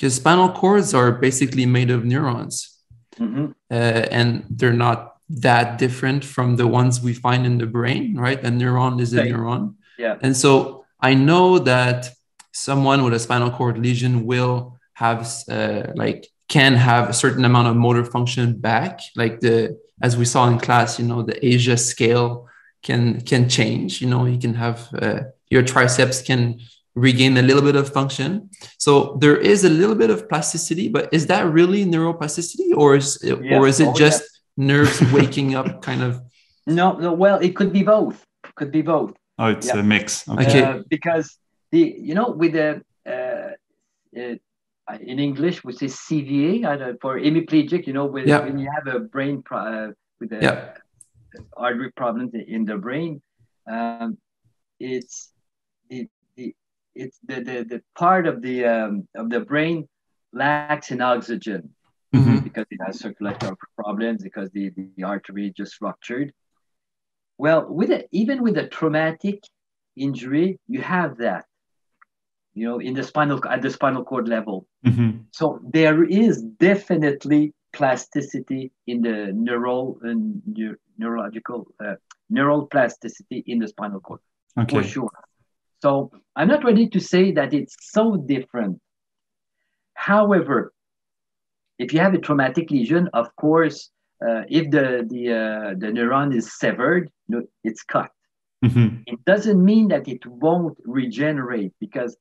because spinal cords are basically made of neurons. Mm-hmm. uh, and they're not that different from the ones we find in the brain right? A neuron is a neuron.
Yeah.
And so i know that someone with a spinal cord lesion will have uh, like can have a certain amount of motor function back. Like the as we saw in class you know the ASIA scale can can change. You know you can have uh, your triceps can regain a little bit of function so there is a little bit of plasticity but is that really neuroplasticity or is it, or is it oh, just nerves waking up kind of
no no well it could be both could be both
oh it's yeah. a mix
okay,
uh, because the you know with the uh, uh, in English we say CVA for hemiplegic. You know, with, yeah. when you have a brain pro- uh, with a yeah. artery problem in the brain, um, it's the, the it's the, the the part of the um, of the brain lacks in oxygen mm-hmm. because it has circulatory problems because the, the artery just ruptured. Well, with a, even with a traumatic injury, you have that you know, in the spinal at the spinal cord level. Mm-hmm. So there is definitely plasticity in the neural and uh, neurological uh, neural plasticity in the spinal cord okay. for sure. So I'm not ready to say that it's so different. However, if you have a traumatic lesion, of course, uh, if the the uh, the neuron is severed, it's cut. Mm-hmm. It doesn't mean that it won't regenerate because,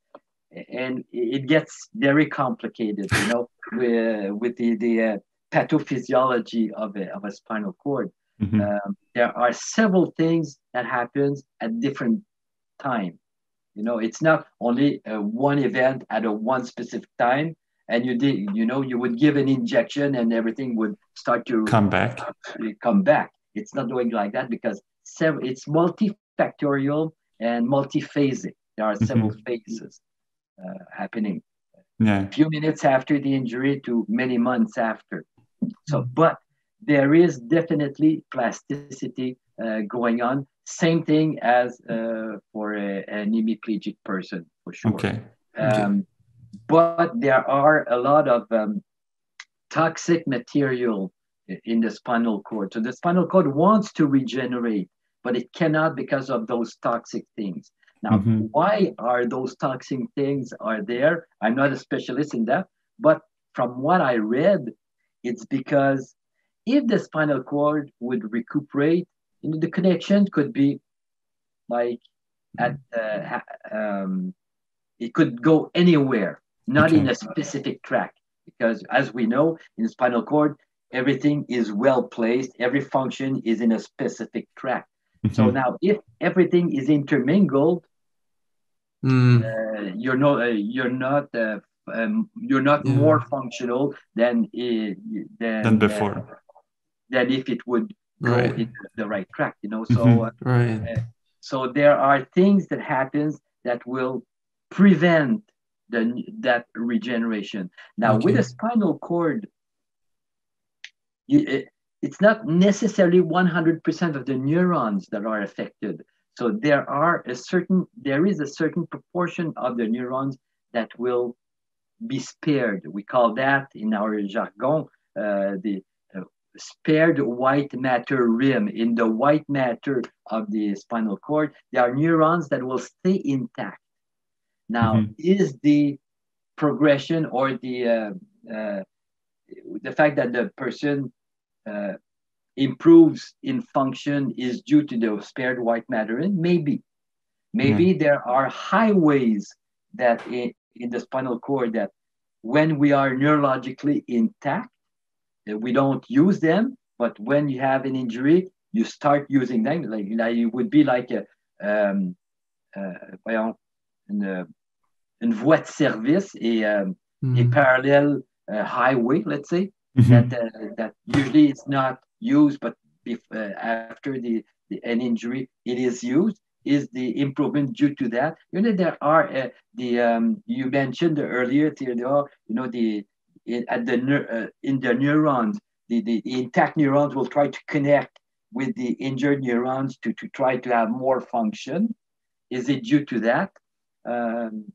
and it gets very complicated, you know, with, with the, the uh, pathophysiology of a, of a spinal cord. Mm-hmm. Um, there are several things that happens at different time. You know, it's not only uh, one event at a one specific time, and you did, you know, you would give an injection and everything would start to
come back.
come back. It's not doing like that because several, it's multi factorial and multiphasic. There are several mm-hmm. phases uh, happening.
Yeah.
A few minutes after the injury to many months after. So, but there is definitely plasticity uh, going on. Same thing as uh, for a, an hemiplegic person, for sure.
Okay.
Um, but there are a lot of um, toxic material in the spinal cord. So the spinal cord wants to regenerate, but it cannot because of those toxic things. Now, mm-hmm. why are those toxic things are there? I'm not a specialist in that, but from what I read, it's because if the spinal cord would recuperate, you know, the connection could be like at uh, um, it could go anywhere, not okay. in a specific track. Because as we know, in the spinal cord, everything is well placed, every function is in a specific track. Mm-hmm. So now, if everything is intermingled, mm. uh, you're not uh, you're not uh, um, you're not more functional than uh, than,
than before.
than if it would go right. in the right track, you know. So
mm-hmm. Uh, right. Uh,
so there are things that happens that will prevent the that regeneration. Now, okay. with a spinal cord, you, it's not necessarily 100% of the neurons that are affected. So there are a certain, there is a certain proportion of the neurons that will be spared. We call that in our jargon uh, the spared white matter rim. In the white matter of the spinal cord, there are neurons that will stay intact. Now, mm-hmm. is the progression or the uh, uh, the fact that the person uh, improves in function is due to the spared white matter? Maybe, maybe mm-hmm. there are highways that in, in the spinal cord that when we are neurologically intact we don't use them, but when you have an injury, you start using them. Like, like it would be like a, um, uh, une, une voie de service et um, mm. a parallel uh, highway, let's say, mm-hmm. that, uh, that usually it's not used, but if, uh, after the, the, an injury, it is used. Is the improvement due to that? You know, there are uh, the um, you mentioned earlier, Theodore. You know the in, at the uh, in the neurons, the, the, the, intact neurons will try to connect with the injured neurons to, to try to have more function. Is it due to that? Um,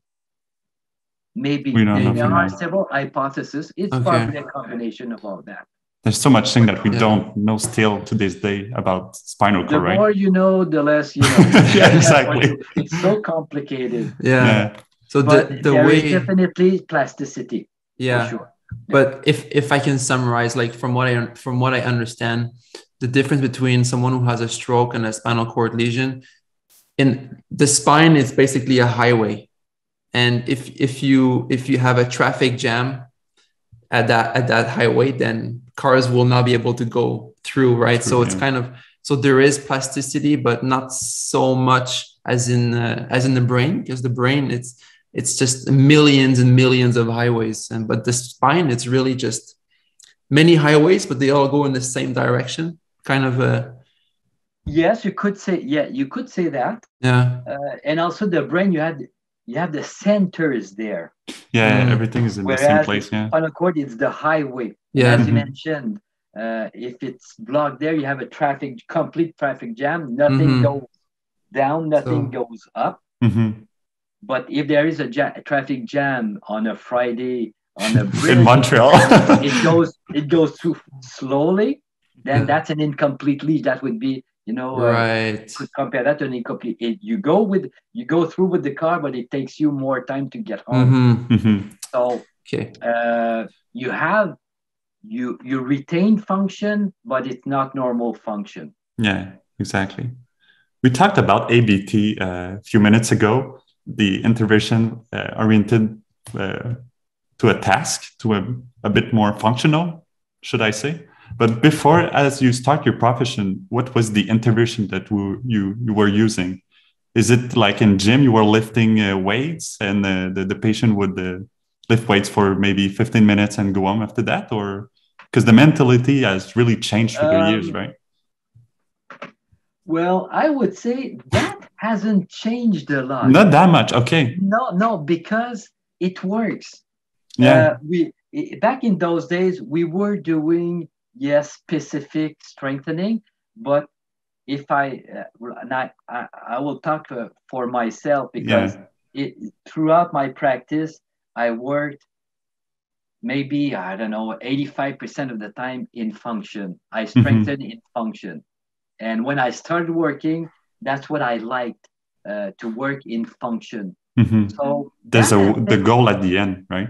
maybe there, there are several hypotheses. It's okay. probably a combination of all that.
There's so much thing that we yeah. don't know still to this day about spinal cord,
the
right?
More you know, the less you know.
yeah, exactly.
It's so complicated.
Yeah. yeah. So
but the, the there way... is definitely plasticity.
Yeah. sure but if if i can summarize like from what i from what i understand the difference between someone who has a stroke and a spinal cord lesion in the spine is basically a highway. And if if you if you have a traffic jam at that at that highway then cars will not be able to go through right? So it's kind of so there is plasticity but not so much as in uh, as in the brain because the brain it's it's just millions and millions of highways and but the spine it's really just many highways but they all go in the same direction kind of a
yes you could say yeah you could say that
yeah
uh, and also the brain you had you have the centers there
yeah mm. everything is in Whereas the same place yeah
a cord it's the highway
yeah
as you mm-hmm. mentioned uh, if it's blocked there you have a traffic complete traffic jam nothing mm-hmm. goes down nothing so. goes up
mm-hmm.
But if there is a, ja- a traffic jam on a Friday on a bridge
in Montreal,
it goes it goes too slowly. Then that's an incomplete lead. That would be you know
uh, right.
could compare that to an incomplete. It, you go with you go through with the car, but it takes you more time to get home.
Mm-hmm.
Mm-hmm.
So
okay,
uh, you have you you retain function, but it's not normal function.
Yeah, exactly. We talked about ABT uh, a few minutes ago the intervention uh, oriented uh, to a task, to a, a bit more functional, should I say? But before, as you start your profession, what was the intervention that you you were using? Is it like in gym you were lifting uh, weights and uh, the the patient would uh, lift weights for maybe 15 minutes and go home after that, or because the mentality has really changed through um, the years, right?
Well, I would say that hasn't changed a lot.
Not that much. Okay.
No, no, because it works.
Yeah.
Uh, we back in those days we were doing yes specific strengthening, but if I uh, and I, I, I will talk uh, for myself because yeah. it, throughout my practice I worked maybe I don't know 85% of the time in function. I mm-hmm. strengthened mm-hmm. in function. And when I started working, that's what I liked uh, to work in function.
Mm-hmm.
So
there's a the goal at the end, right?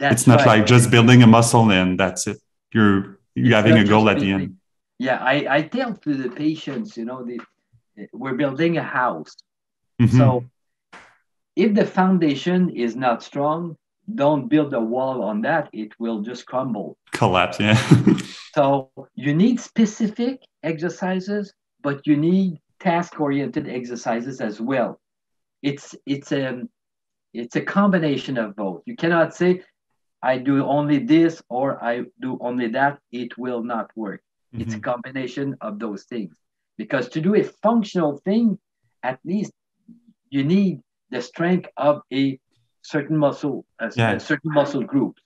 it's not right. like just building a muscle and that's it. You're you're having a goal at the end.
Yeah, I, I tell to the patients, you know, the, we're building a house.
Mm-hmm.
So if the foundation is not strong, don't build a wall on that. It will just crumble.
Collapse, yeah.
so you need specific exercises, but you need task-oriented exercises as well. It's it's a it's a combination of both. You cannot say I do only this or I do only that. It will not work. Mm-hmm. It's a mm-hmm. combination of those things. Because to do a functional thing, at least you need the strength of a certain muscle, a, yeah. a certain muscle group.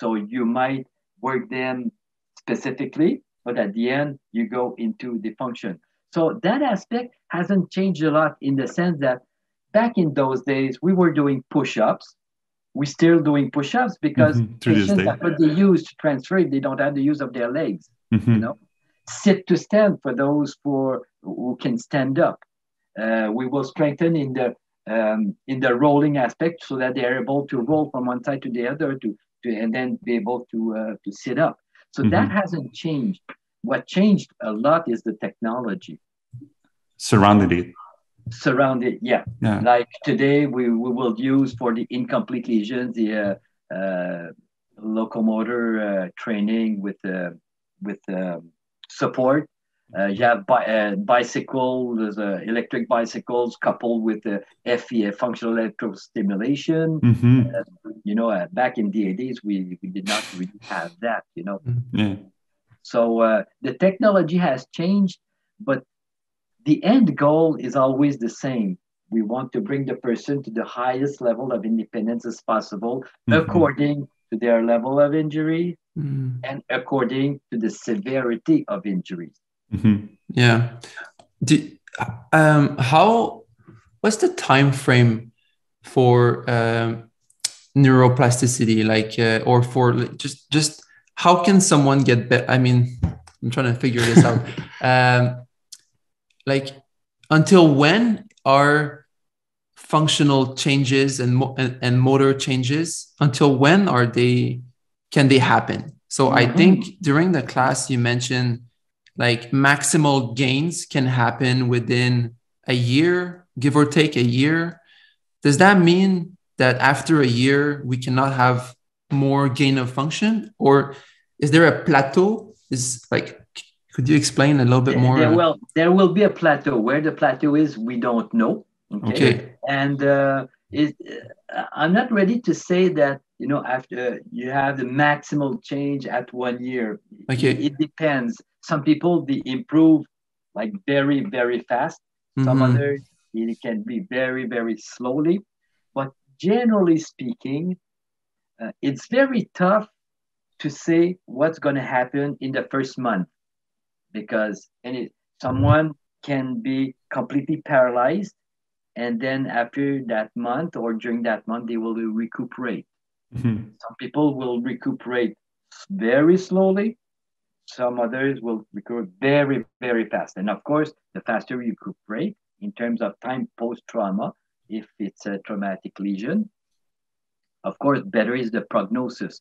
So you might work them specifically, but at the end you go into the function. So that aspect hasn't changed a lot in the sense that back in those days, we were doing push ups. We're still doing push ups because mm-hmm. patients, that's what they use to transfer it, they don't have the use of their legs. Mm-hmm. You know, sit to stand for those for who can stand up. Uh, we will strengthen in the um, in the rolling aspect so that they are able to roll from one side to the other to, to and then be able to uh, to sit up. So mm-hmm. that hasn't changed. What changed a lot is the technology.
Surrounded it.
Surrounded, yeah. yeah. Like today, we, we will use for the incomplete lesions the uh, uh, locomotor uh, training with uh, with um, support uh, you have bi- uh, bicycle, there's uh, electric bicycles coupled with the FEA, functional electrostimulation. Mm-hmm. Uh, you know, uh, back in the days, we, we did not really have that, you know.
Yeah.
So uh, the technology has changed, but the end goal is always the same. We want to bring the person to the highest level of independence as possible, mm-hmm. according to their level of injury mm. and according to the severity of injuries.
Mm-hmm. Yeah. Do, um, how? What's the time frame for um, neuroplasticity? Like, uh, or for just just how can someone get better? I mean, I'm trying to figure this out. Um, like, until when are functional changes and, mo- and, and motor changes? Until when are they? Can they happen? So mm-hmm. I think during the class you mentioned like maximal gains can happen within a year, give or take a year. Does that mean that after a year we cannot have more gain of function, or is there a plateau? Is like, could you explain a little bit more?
There, well, there will be a plateau. Where the plateau is, we don't know.
Okay, okay.
and uh, it, uh, I'm not ready to say that you know after you have the maximal change at one year.
Okay,
it, it depends some people they improve like very very fast mm-hmm. some others it can be very very slowly but generally speaking uh, it's very tough to say what's going to happen in the first month because any someone can be completely paralyzed and then after that month or during that month they will recuperate mm-hmm. some people will recuperate very slowly some others will recover very, very fast. And of course, the faster you recuperate in terms of time post trauma, if it's a traumatic lesion, of course, better is the prognosis.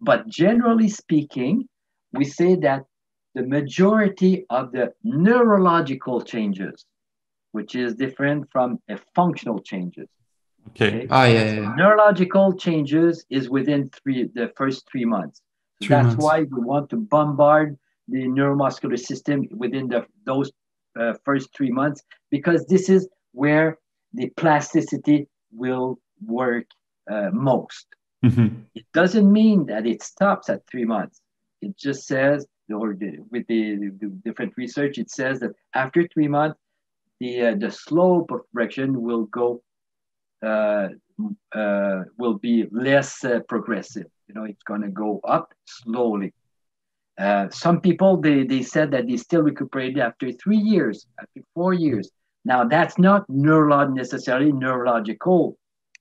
But generally speaking, we say that the majority of the neurological changes, which is different from a functional changes.
Okay. okay? Oh, yeah, yeah, yeah.
Neurological changes is within three the first three months. That's months. why we want to bombard the neuromuscular system within the, those uh, first three months, because this is where the plasticity will work uh, most. Mm-hmm. It doesn't mean that it stops at three months. It just says, or the, with the, the, different research, it says that after three months, the uh, the slope of progression will go uh, uh, will be less uh, progressive you know it's going to go up slowly uh, some people they, they said that they still recuperated after three years after four years now that's not neurolog necessarily neurological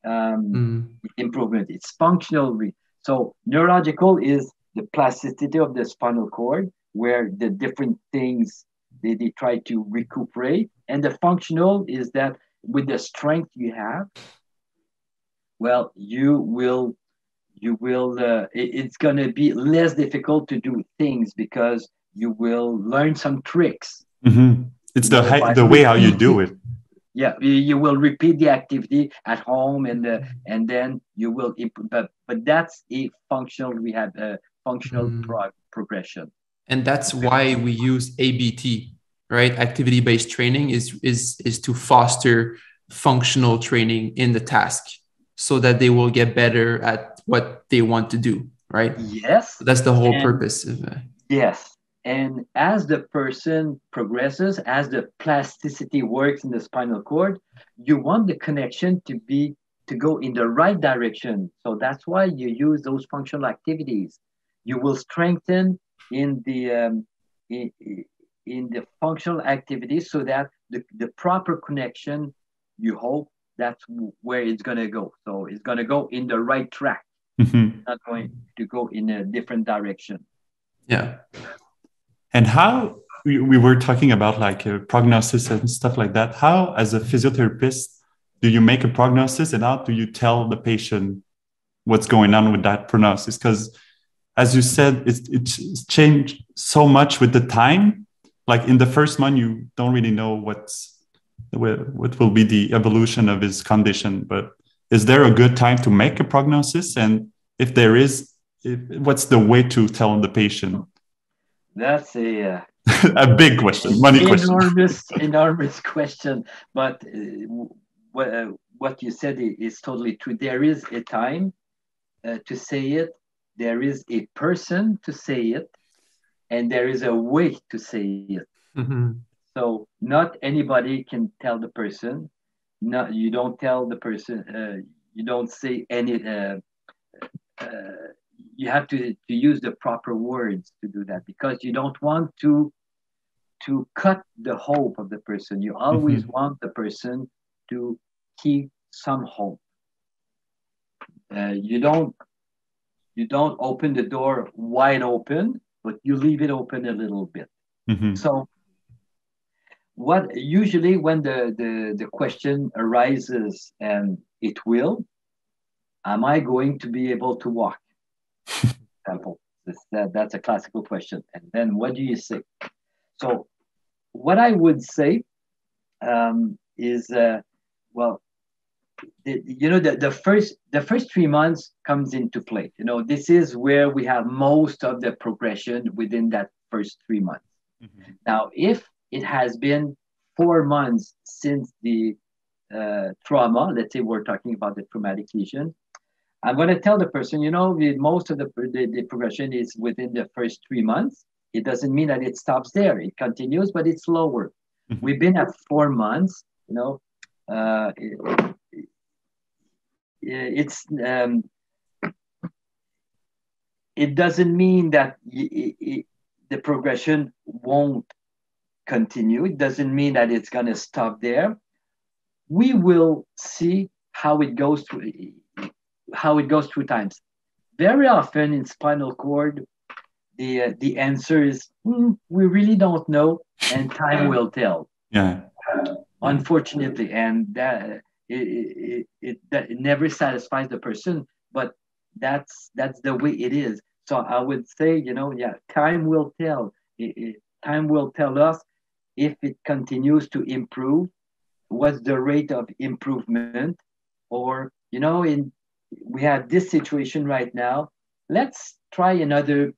um, mm. improvement. It's functional. So neurological is the plasticity of the spinal cord where the different things they, they try to recuperate. And the functional is that with the strength you have well you will you will uh, it, it's going to be less difficult to do things because you will learn some tricks.
Mm-hmm. it's the know, the way how you do it
yeah you will repeat the activity at home and uh, and then you will but but that's a functional we have a functional mm. pro- progression
and that's why we use abt right activity based training is is is to foster functional training in the task so that they will get better at what they want to do, right?
Yes.
So that's the whole and, purpose of it.
Yes. And as the person progresses, as the plasticity works in the spinal cord, you want the connection to be to go in the right direction. So that's why you use those functional activities. You will strengthen in the um, in, in the functional activities so that the, the proper connection you hope that's where it's going to go so it's going to go in the right track mm-hmm. not going to go in a different direction.
Yeah.
And how we, we were talking about like a prognosis and stuff like that. How, as a physiotherapist, do you make a prognosis and how do you tell the patient what's going on with that prognosis? Because as you said, it's, it's changed so much with the time. Like in the first month, you don't really know what's what will be the evolution of his condition. But is there a good time to make a prognosis? And if there is, if, what's the way to tell the patient?
That's a uh,
a big question, money
enormous,
question.
enormous question. But uh, what, uh, what you said is totally true. There is a time uh, to say it. There is a person to say it, and there is a way to say it. Mm-hmm. So not anybody can tell the person. Not you don't tell the person. Uh, you don't say any. You have to, to use the proper words to do that because you don't want to to cut the hope of the person. You always mm-hmm. want the person to keep some hope. Uh, you don't you don't open the door wide open, but you leave it open a little bit. Mm-hmm. So what usually when the, the the question arises and it will, am I going to be able to walk? Example, this, that, that's a classical question. And then what do you say? So what I would say um, is, uh, well, the, you know, the, the first the first three months comes into play. You know, this is where we have most of the progression within that first three months. Mm-hmm. Now, if it has been four months since the uh, trauma, let's say we're talking about the traumatic lesion, I'm going to tell the person, you know, the, most of the, the, the progression is within the first three months. It doesn't mean that it stops there. It continues, but it's slower. Mm-hmm. We've been at four months, you know, uh, it, it's, um, it doesn't mean that it, it, the progression won't continue. It doesn't mean that it's going to stop there. We will see how it goes through how it goes through times. Very often in spinal cord, the uh, the answer is hmm, we really don't know, and time will tell.
Yeah.
Unfortunately, and that it, it, it, that it never satisfies the person, but that's that's the way it is. So I would say, you know, yeah, time will tell. It, time will tell us if it continues to improve, what's the rate of improvement, or you know, in we have this situation right now. Let's try another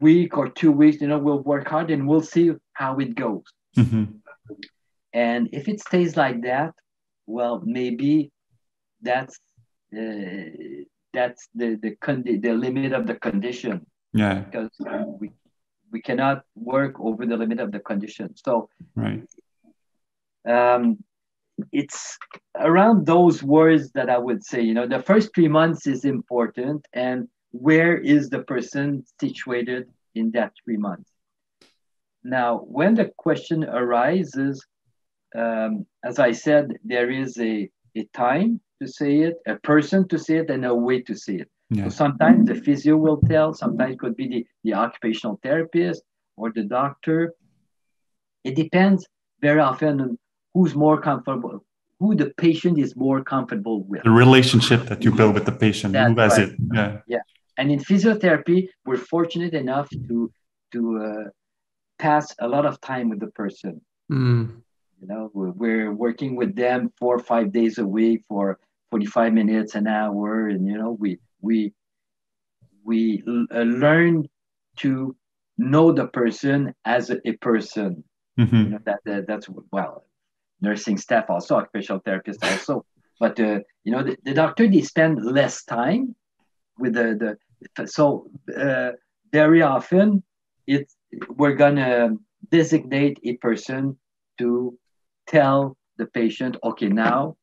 week or two weeks. You know, we'll work hard and we'll see how it goes. Mm-hmm. And if it stays like that, well, maybe that's uh, that's the the condi- the limit of the condition.
Yeah.
Because we we cannot work over the limit of the condition. So
right.
Um, it's around those words that I would say, you know, the first three months is important and where is the person situated in that three months? Now, when the question arises, um, as I said, there is a, a time to say it, a person to say it, and a way to say it. Yeah. So sometimes the physio will tell, sometimes it could be the, the occupational therapist or the doctor. It depends very often on who's more comfortable, who the patient is more comfortable with.
The relationship that you build with the patient, That's who has right. it. Yeah.
Yeah. And in physiotherapy, we're fortunate enough to to uh, pass a lot of time with the person. Mm. You know, we're, we're working with them four or five days a week for 45 minutes, an hour, and you know, we we we uh, learn to know the person as a, a person. Mm-hmm. You know, that, that that's well nursing staff also, occupational therapists also. But uh, you know, the, the, doctor they spend less time with the the so uh, very often it's we're gonna designate a person to tell the patient, okay, now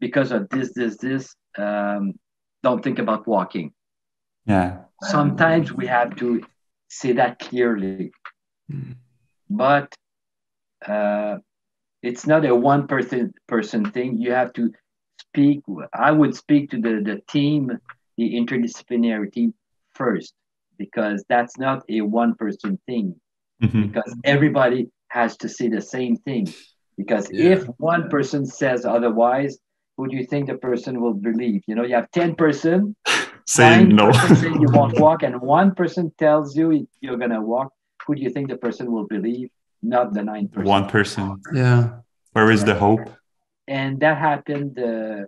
because of this, this, this, um, don't think about walking.
Yeah.
Sometimes we have to say that clearly, mm. but uh, it's not a one person person thing. You have to speak. I would speak to the, the team, the interdisciplinary team first because that's not a one person thing mm-hmm. because everybody has to see the same thing because yeah. if one person says otherwise who do you think the person will believe you know you have 10 person
saying no
saying you won't walk and one person tells you you're gonna walk who do you think the person will believe not the nine person
one person
yeah
where is the hope
and that happened uh,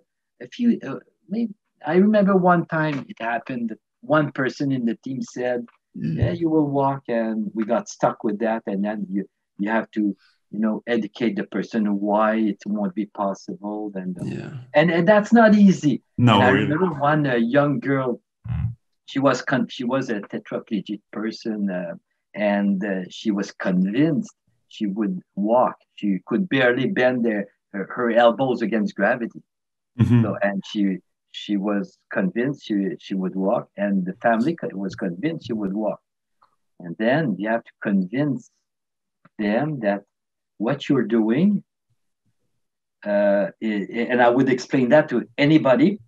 a few uh, maybe i remember one time it happened one person in the team said, mm. "Yeah, you will walk," and we got stuck with that. And then you you have to you know educate the person why it won't be possible. And
yeah.
and and that's not easy.
No,
and I remember one uh, young girl. She was con- she was a tetraplegic person, uh, and uh, she was convinced she would walk. She could barely bend their, her, her elbows against gravity. Mm-hmm. So and she she was convinced she, she would walk, and the family was convinced she would walk. And then you have to convince them that what you're doing, uh, and I would explain that to anybody.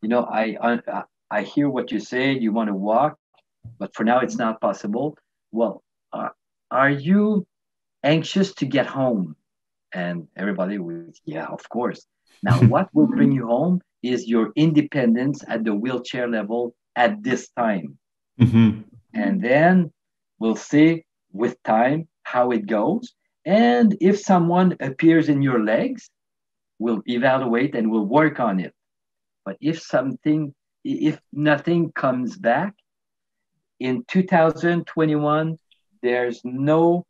You know, I, I I hear what you say. You want to walk, but for now it's not possible. Well, uh, are you anxious to get home? And everybody would, yeah, of course. Now, what will bring you home is your independence at the wheelchair level at this time. Mm-hmm. And then we'll see with time how it goes. And if someone appears in your legs, we'll evaluate and we'll work on it. But if something, if nothing comes back, in 2021, there's no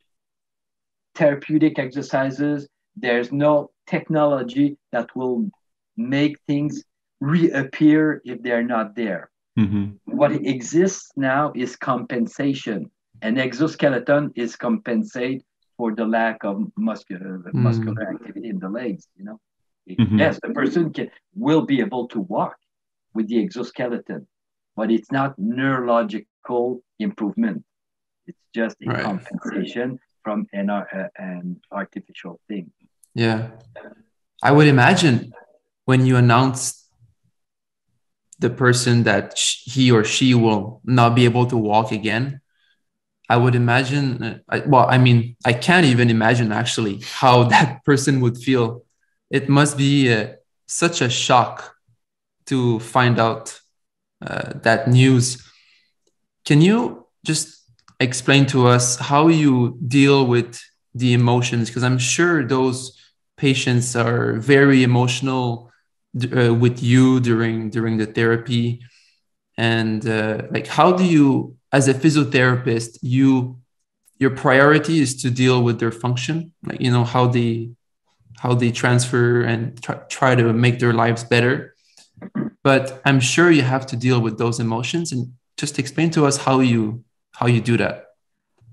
therapeutic exercises, there's no technology that will make things reappear if they're not there. Mm-hmm. What exists now is compensation. An exoskeleton is compensate for the lack of muscular mm-hmm. muscular activity in the legs. You know, mm-hmm. yes, the person can will be able to walk with the exoskeleton, but it's not neurological improvement. It's just a right. compensation from an, uh, an artificial thing.
Yeah, I would imagine when you announce the person that he or she will not be able to walk again i would imagine uh, well i mean i can't even imagine actually how that person would feel. It must be uh, such a shock to find out uh, that news. Can you just explain to us how you deal with the emotions because i'm sure those patients are very emotional uh, with you during during the therapy. And uh, like how do you as a physiotherapist you your priority is to deal with their function? Like you know how they how they transfer and try, try to make their lives better. But i'm sure you have to deal with those emotions. And just explain to us how you how you do that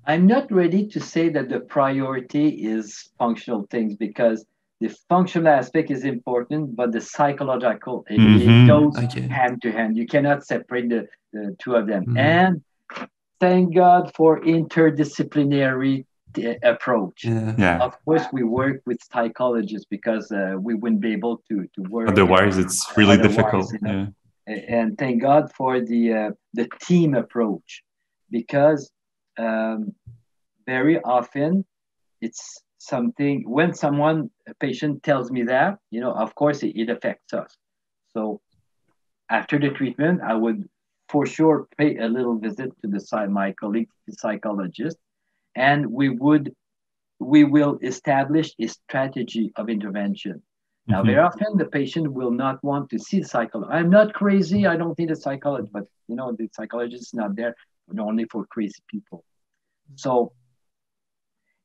i'm not ready to say that the priority is functional things because the functional aspect is important, but the psychological it, mm-hmm. it goes okay. hand to hand. You cannot separate the, the two of them. Mm-hmm. And thank God for interdisciplinary uh, approach.
Yeah. yeah.
Of course, we work with psychologists because uh, we wouldn't be able to to work.
Otherwise, it's really difficult. You know?
yeah. And thank God for the uh, the team approach, because um, very often it's something when someone a patient tells me that you know of course it, it affects us. So after the treatment i would for sure pay a little visit to the side my colleague the psychologist and we would we will establish a strategy of intervention. Now mm-hmm. very often the patient will not want to see the psychologist i'm not crazy i don't need a psychologist but you know the psychologist is not there only for crazy people so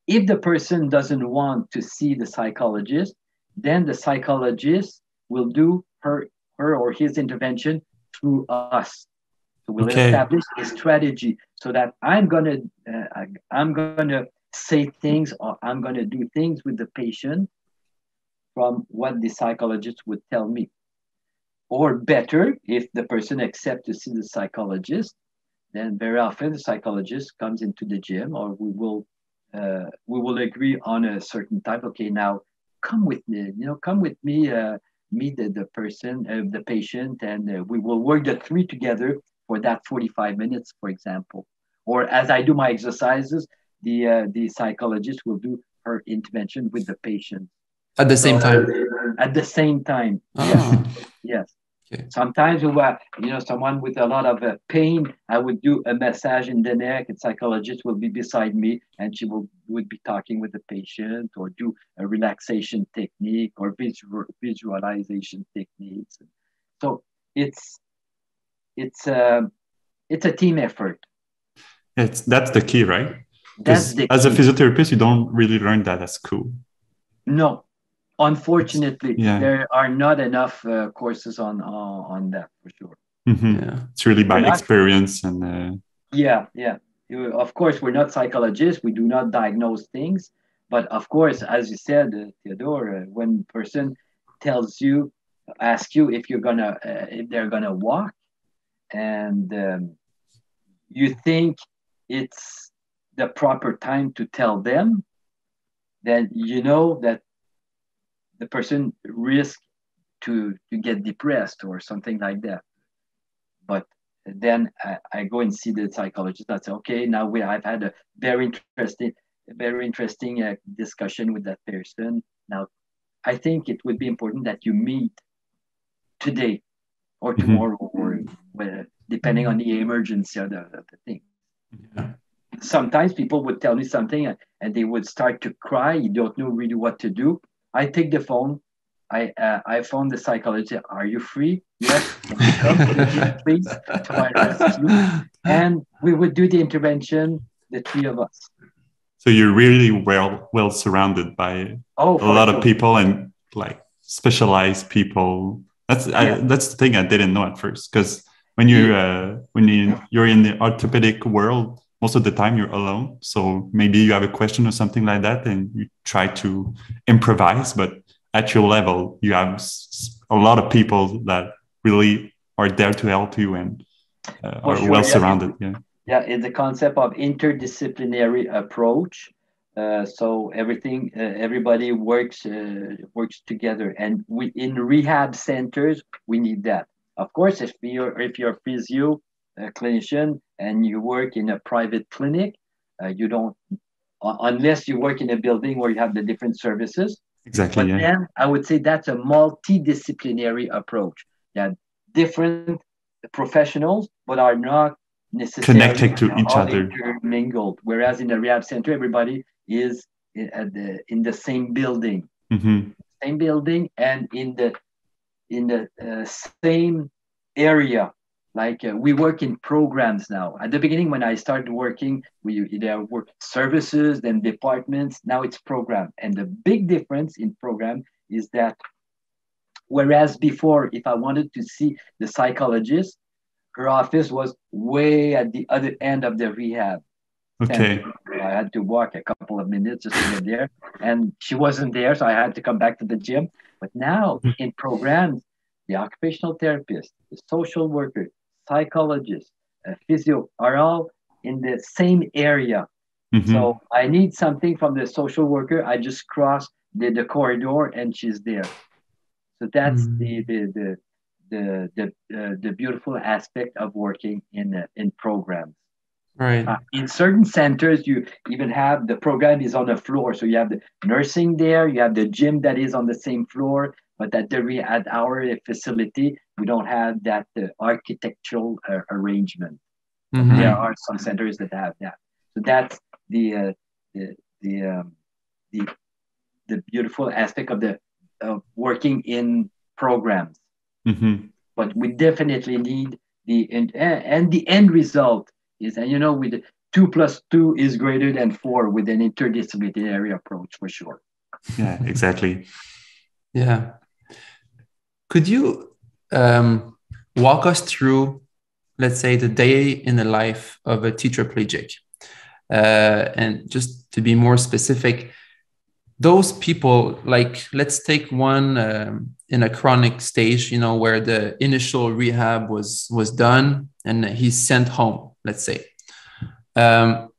if the person doesn't want to see the psychologist, then the psychologist will do her, her or his intervention through us. So we'll okay. establish a strategy so that I'm gonna uh, I'm gonna say things or I'm gonna do things with the patient from what the psychologist would tell me. Or better, if the person accepts to see the psychologist, then very often the psychologist comes into the gym or we will uh, we will agree on a certain type. Okay, now come with me. You know, come with me. Uh, meet the, the person, uh, the patient, and uh, we will work the three together for that 45 minutes, for example. Or as I do my exercises, the uh, the psychologist will do her intervention with the patient
at the same time.
At the same time. Oh. Yes. Okay. Sometimes we were, you know, someone with a lot of uh, pain, I would do a massage in the neck, and psychologist will be beside me, and she will would be talking with the patient, or do a relaxation technique, or visual, visualization techniques. So it's it's a uh, it's a team effort.
It's that's the key, right? That's the as a physiotherapist, you don't really learn that at school.
No, unfortunately yeah. there are not enough uh, courses on uh, on that for sure.
Mm-hmm. yeah. It's really by not, experience and uh...
yeah yeah. Of course we're not psychologists. We do not diagnose things. But of course as you said uh, theodore uh, when person tells you ask you if you're gonna uh, if they're gonna walk and um, you think it's the proper time to tell them then you know that the person risk to to get depressed or something like that but then I, I, go and see the psychologist. I say, okay, now we I've had a very interesting, very interesting uh, discussion with that person. Now, I think it would be important that you meet today or mm-hmm. tomorrow, or depending on the emergency of the, of the thing. Yeah. Sometimes people would tell me something and they would start to cry. You don't know really what to do. I take the phone. I uh, I phone the psychologist. Are you free? Yes. please to my rescue. And we would do the intervention, the three of us.
So you're really well well surrounded by oh, a lot sure. of people and like specialized people. That's yeah. I, that's the thing I didn't know at first because when you uh, when you you're in the orthopedic world, most of the time you're alone. So maybe you have a question or something like that and you try to improvise but at your level you have a lot of people that really are there to help you and uh, are sure, well yeah. surrounded yeah.
Yeah it's a concept of interdisciplinary approach. Uh, so everything uh, everybody works uh, works together and we in rehab centers we need that. Of course if you're if you're physio a clinician and you work in a private clinic, uh, you don't, uh, unless you work in a building where you have the different services.
Exactly.
But yeah. then I would say that's a multidisciplinary approach. Yeah, different professionals, but are not necessarily
connected to each other,
mingled. Whereas in a rehab center, everybody is in, the, in the same building, mm-hmm. same building, and in the in the uh, same area like uh, we work in programs now. At the beginning when i started working we there were services then departments. Now it's program. And the big difference in program is that whereas before if i wanted to see the psychologist her office was way at the other end of the rehab
okay.
I had to walk a couple of minutes just to get there. And she wasn't there so i had to come back to the gym. But now mm-hmm. in programs the occupational therapist the social worker psychologists, uh, physio are all in the same area. Mm-hmm. So I need something from the social worker. I just cross the, the corridor and she's there. So that's mm-hmm. the the the the the, uh, the beautiful aspect of working in uh, in programs.
Right. Uh,
in certain centers, you even have the program is on the floor, so you have the nursing there, you have the gym that is on the same floor, but at the re- at our facility, we don't have that uh, architectural uh, arrangement. Mm-hmm. There are some centers that have that. So that's the uh, the the, um, the the beautiful aspect of the of working in programs. Mm-hmm. But we definitely need the and, and the end result is and you know with two plus two is greater than four with an interdisciplinary approach for sure.
Yeah, exactly.
yeah. Could you um, walk us through, let's say, the day in the life of a tetraplegic? Uh, and just to be more specific, those people, like, let's take one um, in a chronic stage, you know, where the initial rehab was was done and he's sent home, let's say. Um,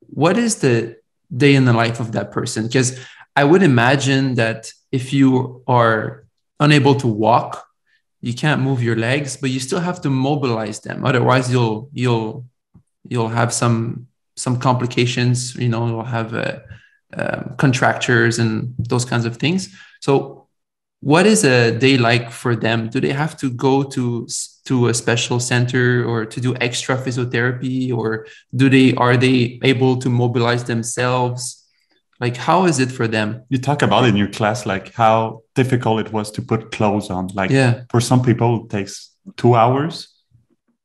what is the day in the life of that person? Because I would imagine that if you are unable to walk, you can't move your legs but you still have to mobilize them. Otherwise you'll you'll you'll have some some complications you know you'll have uh, um, contractures and those kinds of things. So what is a day like for them? Do they have to go to to a special center or to do extra physiotherapy or do they are they able to mobilize themselves like how is it for them?
You talk about in your class like how difficult it was to put clothes on. Like
yeah.
for some people it takes two hours.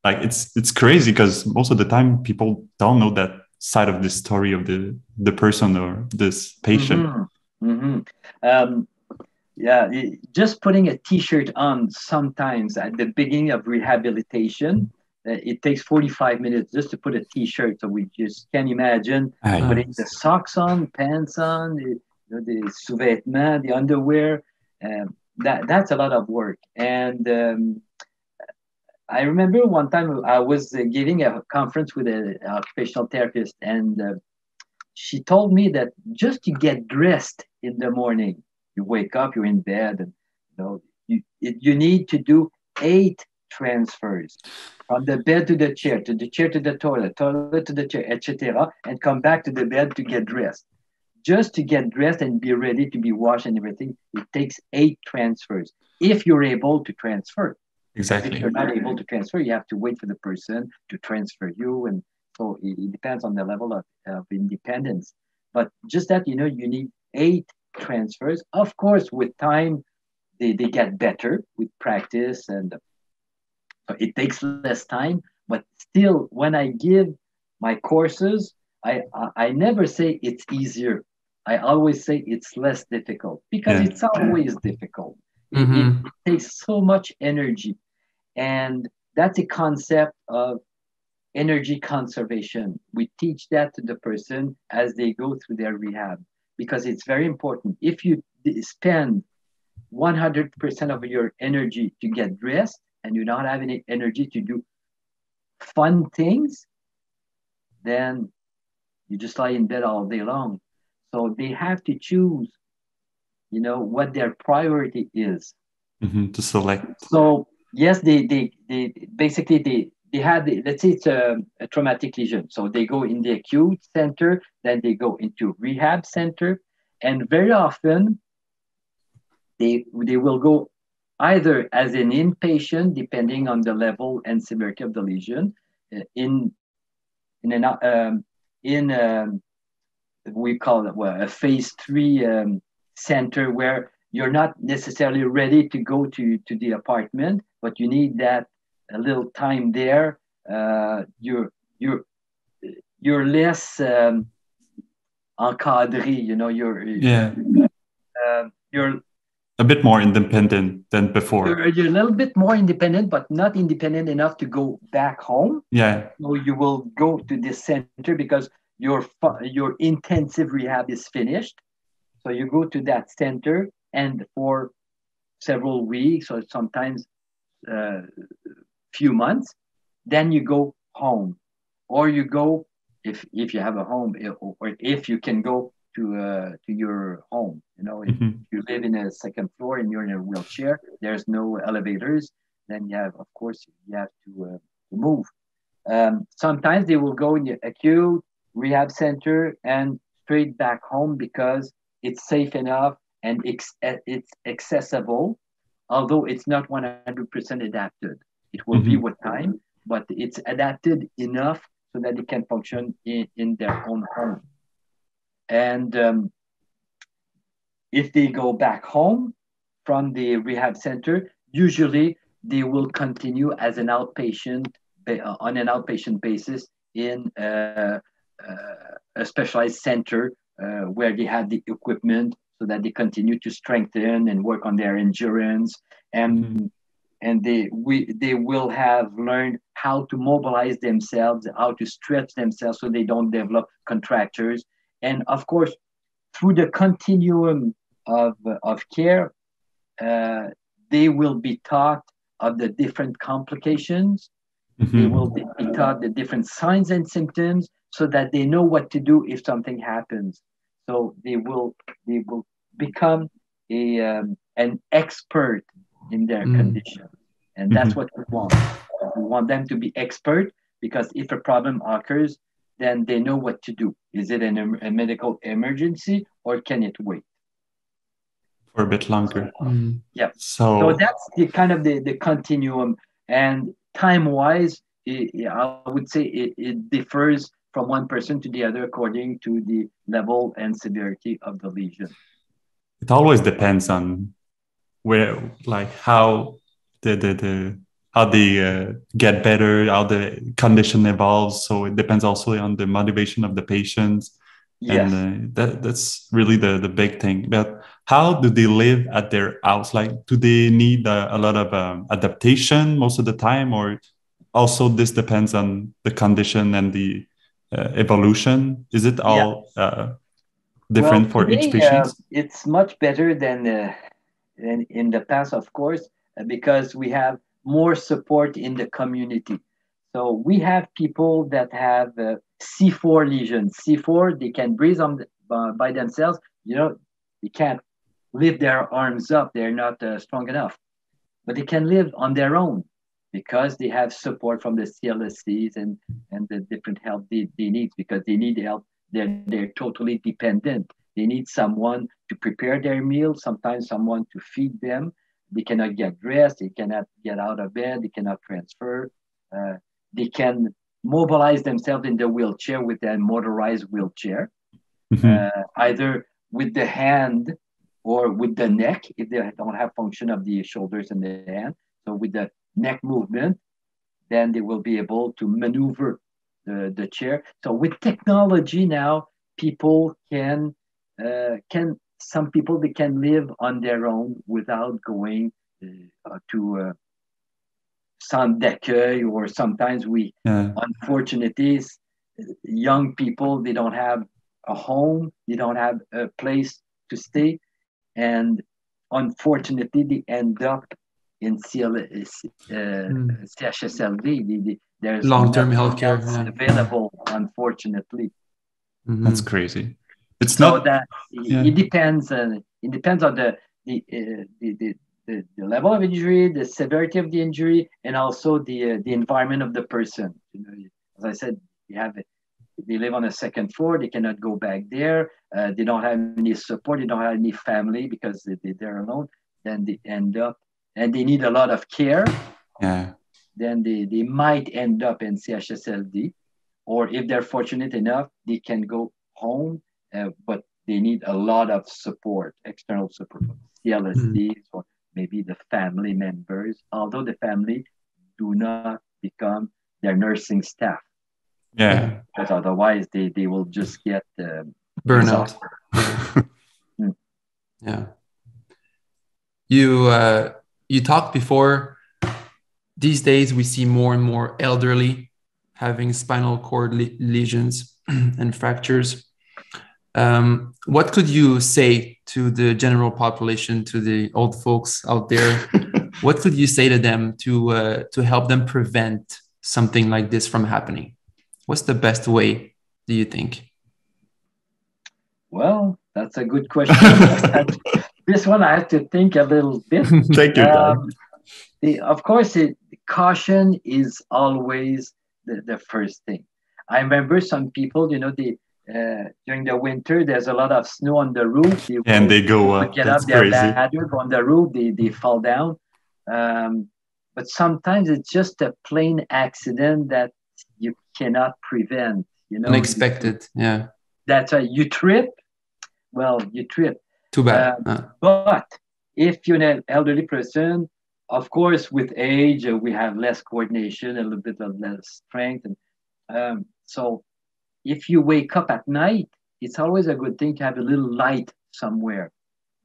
Like it's it's crazy because most of the time people don't know that side of the story of the the person or this patient.
Mm-hmm. Mm-hmm. Um, yeah just putting a t-shirt on sometimes at the beginning of rehabilitation it takes 45 minutes just to put a t-shirt so we just can't imagine putting the socks on pants on the, the sous-vêtements the underwear. Um, that that's a lot of work. And um, i remember one time i was uh, giving a conference with an occupational therapist and uh, she told me that just to get dressed in the morning you wake up you're in bed and you know you, you need to do eight transfers from the bed to the chair, to the chair to the toilet, toilet to the chair, etc., and come back to the bed to get dressed. Just to get dressed and be ready to be washed and everything, it takes eight transfers. If you're able to transfer.
Exactly.
If you're not able to transfer, you have to wait for the person to transfer you. And so it, it depends on the level of, of independence. But just that, you know, you need eight transfers. Of course, with time, they, they get better with practice and it takes less time, but still, when I give my courses, I, I, I never say it's easier. I always say it's less difficult because yeah. it's always difficult. Mm-hmm. It, it takes so much energy. And that's a concept of energy conservation. We teach that to the person as they go through their rehab because it's very important. If you spend 100% of your energy to get dressed, and you don't have any energy to do fun things, then you just lie in bed all day long. So they have to choose, you know, what their priority is.
Mm-hmm, to select.
So yes, they they, they basically they they had let's say it's a, a traumatic lesion. So they go in the acute center, then they go into rehab center, and very often they they will go either as an inpatient, depending on the level and severity of the lesion, uh, in in an um, in um, we call it well, a phase three um, center where you're not necessarily ready to go to to the apartment, but you need that a little time there. Uh, you're you're you're less um, encadré, you know. You're
yeah.
Uh, you're
a bit more independent than before.
You're, you're, a little bit more independent, but not independent enough to go back home.
Yeah.
So you will go to this center because your your intensive rehab is finished. So you go to that center, and for several weeks or sometimes a uh, few months, then you go home, or you go if if you have a home, or if you can go to uh, to your home. You know, if mm-hmm. you live in a second floor and you're in a wheelchair, there's no elevators. Then you have, of course, you have to, uh, to move. Um, sometimes they will go in the acute rehab center and straight back home because it's safe enough and it's, it's accessible, although it's not 100% adapted. It will mm-hmm. be with time, but it's adapted enough so that it can function in, in their own home. And um, if they go back home from the rehab center, usually they will continue as an outpatient uh, on an outpatient basis in uh, uh, a specialized center uh, where they have the equipment so that they continue to strengthen and work on their endurance and mm-hmm. and they we they will have learned how to mobilize themselves how to stretch themselves so they don't develop contractures and of course, through the continuum of, of care, uh, they will be taught of the different complications. Mm-hmm. They will be taught the different signs and symptoms so that they know what to do if something happens. So they will they will become a um, an expert in their mm. condition. And that's mm-hmm. what we want. We want them to be expert because if a problem occurs, then they know what to do. Is it an, a medical emergency or can it wait?
For a bit longer.
Mm. Yeah. So, so that's the kind of the, the continuum. And time wise, I would say it, it differs from one person to the other according to the level and severity of the lesion.
It always depends on where, like, how the the, the how they uh, get better, how the condition evolves. So it depends also on the motivation of the patients. Yes. And uh, that, that's really the, the big thing. But how do they live at their house? Like, do they need uh, a lot of um, adaptation most of the time? Or also this depends on the condition and the uh, evolution? Is it all yeah. Uh, different well, today, for each patient?
Uh, it's much better than, than in the past, of course, because we have – more support in the community. So we have people that have uh, C4 lesions. C4, they can breathe on uh, by themselves. You know, they can't lift their arms up. They're not uh, strong enough, but they can live on their own because they have support from the CLSCs and, and the different help they, they need because they need help. They're, they're totally dependent. They need someone to prepare their meal, sometimes someone to feed them, they cannot get dressed, they cannot get out of bed, they cannot transfer. Uh, they can mobilize themselves in the wheelchair with a motorized wheelchair, mm-hmm. uh, either with the hand or with the neck if they don't have function of the shoulders and the hand. So with the neck movement, then they will be able to maneuver the, the chair. So with technology now, people can uh, can some people they can live on their own without going uh, to uh, centre d'accueil or sometimes we yeah. unfortunately young people they don't have a home they don't have a place to stay and unfortunately they end up in CL, uh, mm. CHSLD. They, they,
there's long-term healthcare
yeah. available, unfortunately.
Mm-hmm. That's crazy. It's
so
not
that yeah. it depends. Uh, it depends on the the, uh, the, the, the, the level of injury, the severity of the injury, and also the uh, the environment of the person. You know, as I said, you have they live on a second floor. They cannot go back there. Uh, they don't have any support. They don't have any family because they, they're alone. Then they end up and they need a lot of care.
Yeah.
Then they, they might end up in CHSLD, or if they're fortunate enough, they can go home uh, but they need a lot of support, external support, CLSCs mm. or maybe the family members, although the family do not become their nursing staff.
Yeah.
Because otherwise they, they will just get uh,
burnout. mm. Yeah. You uh, you talked before. These days we see more and more elderly having spinal cord le- lesions and fractures. Um, what could you say to the general population, to the old folks out there? what could you say to them to uh, to help them prevent something like this from happening? What's the best way, do you think?
Well, that's a good question. this one I have to think a little bit.
Thank you. Um,
the, of course, it, caution is always the, the first thing. I remember some people, you know, they uh, during the winter, there's a lot of snow on the roof.
They and they go up.
Get That's up their ladder on the roof. They, they fall down. Um, but sometimes it's just a plain accident that you cannot prevent. You know,
unexpected. Yeah.
That's why you trip. Well, you trip.
Too bad. Um, uh.
But if you're an elderly person, of course, with age, uh, we have less coordination, a little bit of less strength, and um, so if you wake up at night, it's always a good thing to have a little light somewhere.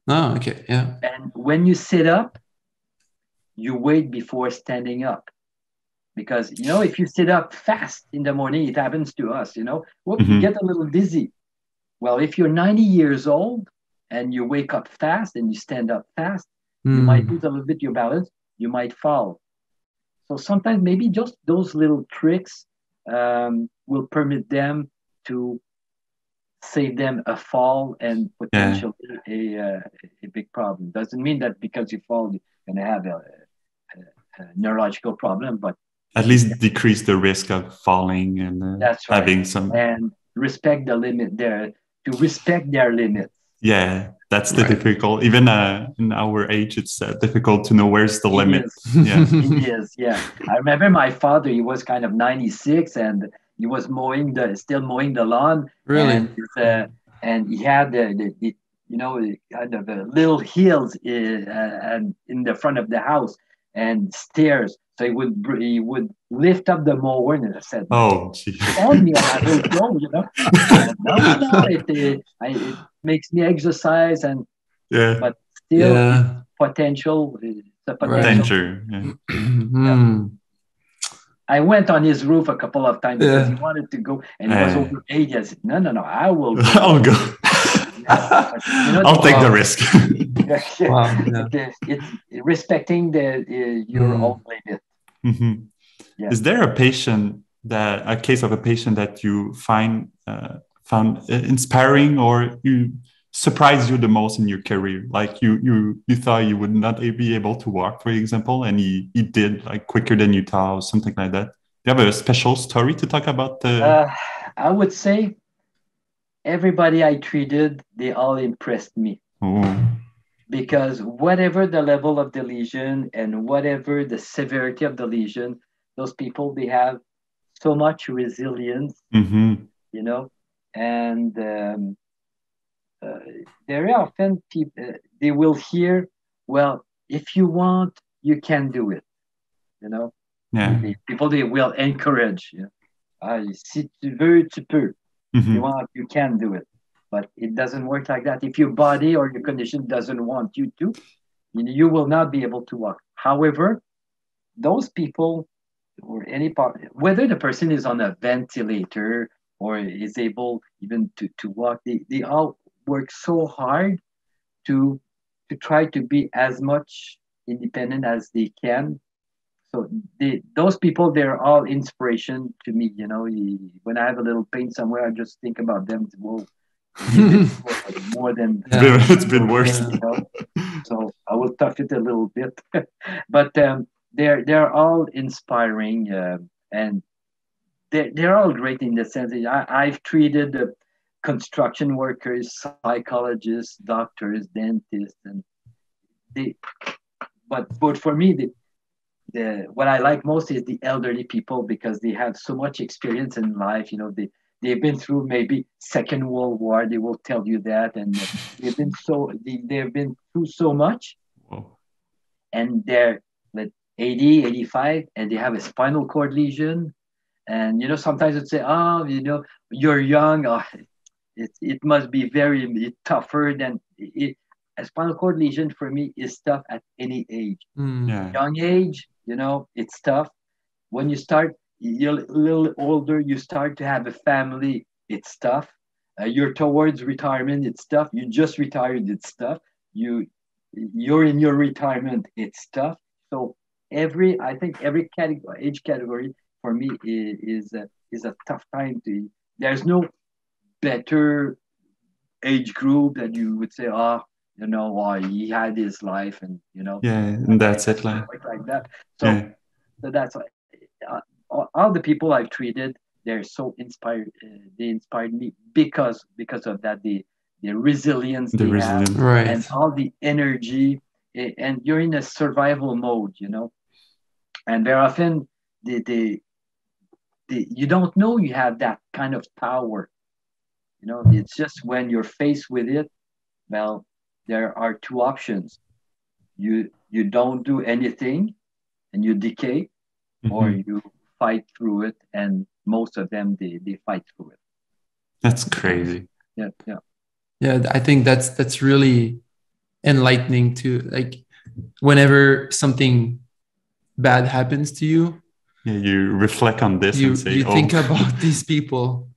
Oh, okay. Yeah.
And when you sit up, you wait before standing up. Because, you know, if you sit up fast in the morning, it happens to us, you know, whoop, mm-hmm. you get a little dizzy. Well, if you're 90 years old and you wake up fast and you stand up fast, mm. you might lose a little bit your balance, you might fall. So sometimes maybe just those little tricks um, will permit them to save them a fall and potentially yeah. a, uh, a big problem. Doesn't mean that because you fall, you're going to have a, neurological problem, but
at least decrease the risk of falling and uh,
that's right.
having some
and respect the limit there to respect their limits.
Yeah, that's the right. difficult. Even uh, in our age, it's uh, difficult to know where's the
it
limit.
Is. Yeah, it is. Yeah, I remember my father. He was kind of ninety six, and he was mowing the still mowing the lawn.
Really,
and, uh, and he had the, the, the you know kind of uh, little hills in, uh, in the front of the house and stairs. So he would he would lift up the mower and I said,
"Oh,
on me, I go." You know, no, no, it, it, it, makes me exercise and
yeah,
but still
yeah.
potential. It's a potential.
Danger. Yeah.
Hmm.
I went on his roof a couple of times
Yeah.
because he wanted to go, and he was
Yeah.
over eighty. I said, "No, no, no, I will go."
I'll go.
Yeah, but, you know,
I'll take the risk.
yeah,
Wow, yeah.
It- it's respecting the uh, your
Mm.
own limit.
Mhm.
Yeah.
Is there a patient that a case of a patient that you find uh, found uh, inspiring or you surprised you the most in your career? Like you you you thought you would not be able to walk, for example, and he, he did like quicker than you thought, or something like that. Do you have a special story to talk about? The
Uh, I would say everybody I treated, they all impressed me
oh,
because whatever the level of the lesion and whatever the severity of the lesion, those people they have so much resilience,
mhm.
you know, and um, very often people they will hear, well, if you want, you can do it, you know.
yeah.
People they will encourage. You know, ah, si tu veux, tu peux. you
Mhm.
want, you can do it. But it doesn't work like that. If your body or your condition doesn't want you to, you, you will not be able to walk. However, those people or any part, whether the person is on a ventilator or is able even to, to walk, they, they all work so hard to to try to be as much independent as they can. So they, those people, they're all inspiration to me. You know, when I have a little pain somewhere, I just think about them. Whoa, more than
Yeah.
It's been worse.
you know? So I will tough it a little bit, but um, they're they're all inspiring uh, and they're they're all great in the sense that I, I've treated uh, construction workers, psychologists, doctors, dentists, and they. But but for me, the, the what I like most is the elderly people because they have so much experience in life. You know, they they've been through maybe Second World War. They will tell you that, and they've been so they, they've been through so much,
Whoa.
and they're like 80, 85, and they have a spinal cord lesion. And you know, sometimes it's say, "Oh, you know, you're young. Oh, it it must be very tougher than it." A spinal cord lesion for me is tough at any age
Mm.
Yeah.
young age, you know, it's tough. When you start, you're a little older, you start to have a family, it's tough. Uh, you're towards retirement, it's tough. You just retired, it's tough. You, you're in your retirement, it's tough. So every, I think every category, age category for me is is a, is a tough time to. There's no better age group that you would say, oh, you know, why he had his life, and you know,
Yeah. And that's it. Like,
like, like that. So,
yeah.
so that's why uh, all, all the people I've treated, they're so inspired. Uh, they inspired me because because of that the the resilience
The
they have
resilience.
Right.
and all the energy, and you're in a survival mode, you know. And very often, the the, the you don't know you have that kind of power. You know, it's just when you're faced with it. Well, there are two options. You you don't do anything, and you decay, or
Mhm.
you fight through it. And most of them they they fight through it.
That's crazy.
Yeah, yeah.
yeah i think that's that's really enlightening to like whenever something bad happens to you
Yeah. You reflect on this
you,
and say,
you
oh,
think about these people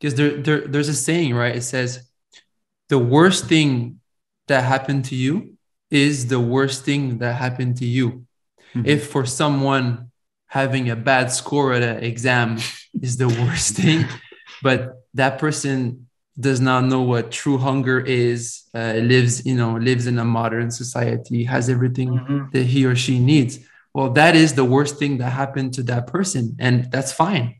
because there, there there's a saying right it says the worst thing that happened to you is the worst thing that happened to you
Mhm.
if for someone having a bad score at an exam is the worst thing but that person does not know what true hunger is uh, lives you know lives in a modern society has everything
Mhm.
that he or she needs well that is the worst thing that happened to that person and that's fine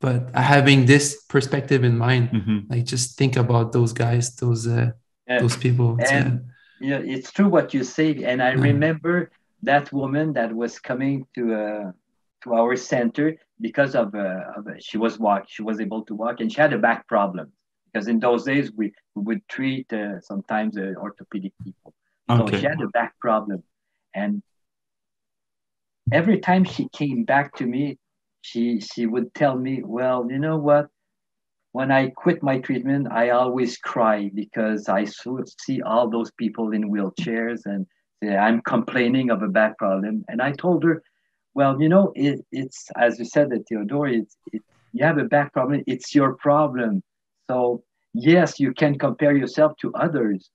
but having this perspective in mind mm-hmm. like just think about those guys those uh, yeah. those people
and yeah. you know, it's true what you say and i remember that woman that was coming to uh, to our center because of, uh, of uh, she was walk she was able to walk and she had a back problem because in those days we, we would treat uh, sometimes uh, orthopedic people so okay. she had a back problem and every time she came back to me she she would tell me well you know what when i quit my treatment i always cry because i see all those people in wheelchairs and i'm complaining of a back problem and i told her well, you know, it, it's as you said, that Theodore, it's it, you have a back problem. It's your problem. So yes, you can compare yourself to others,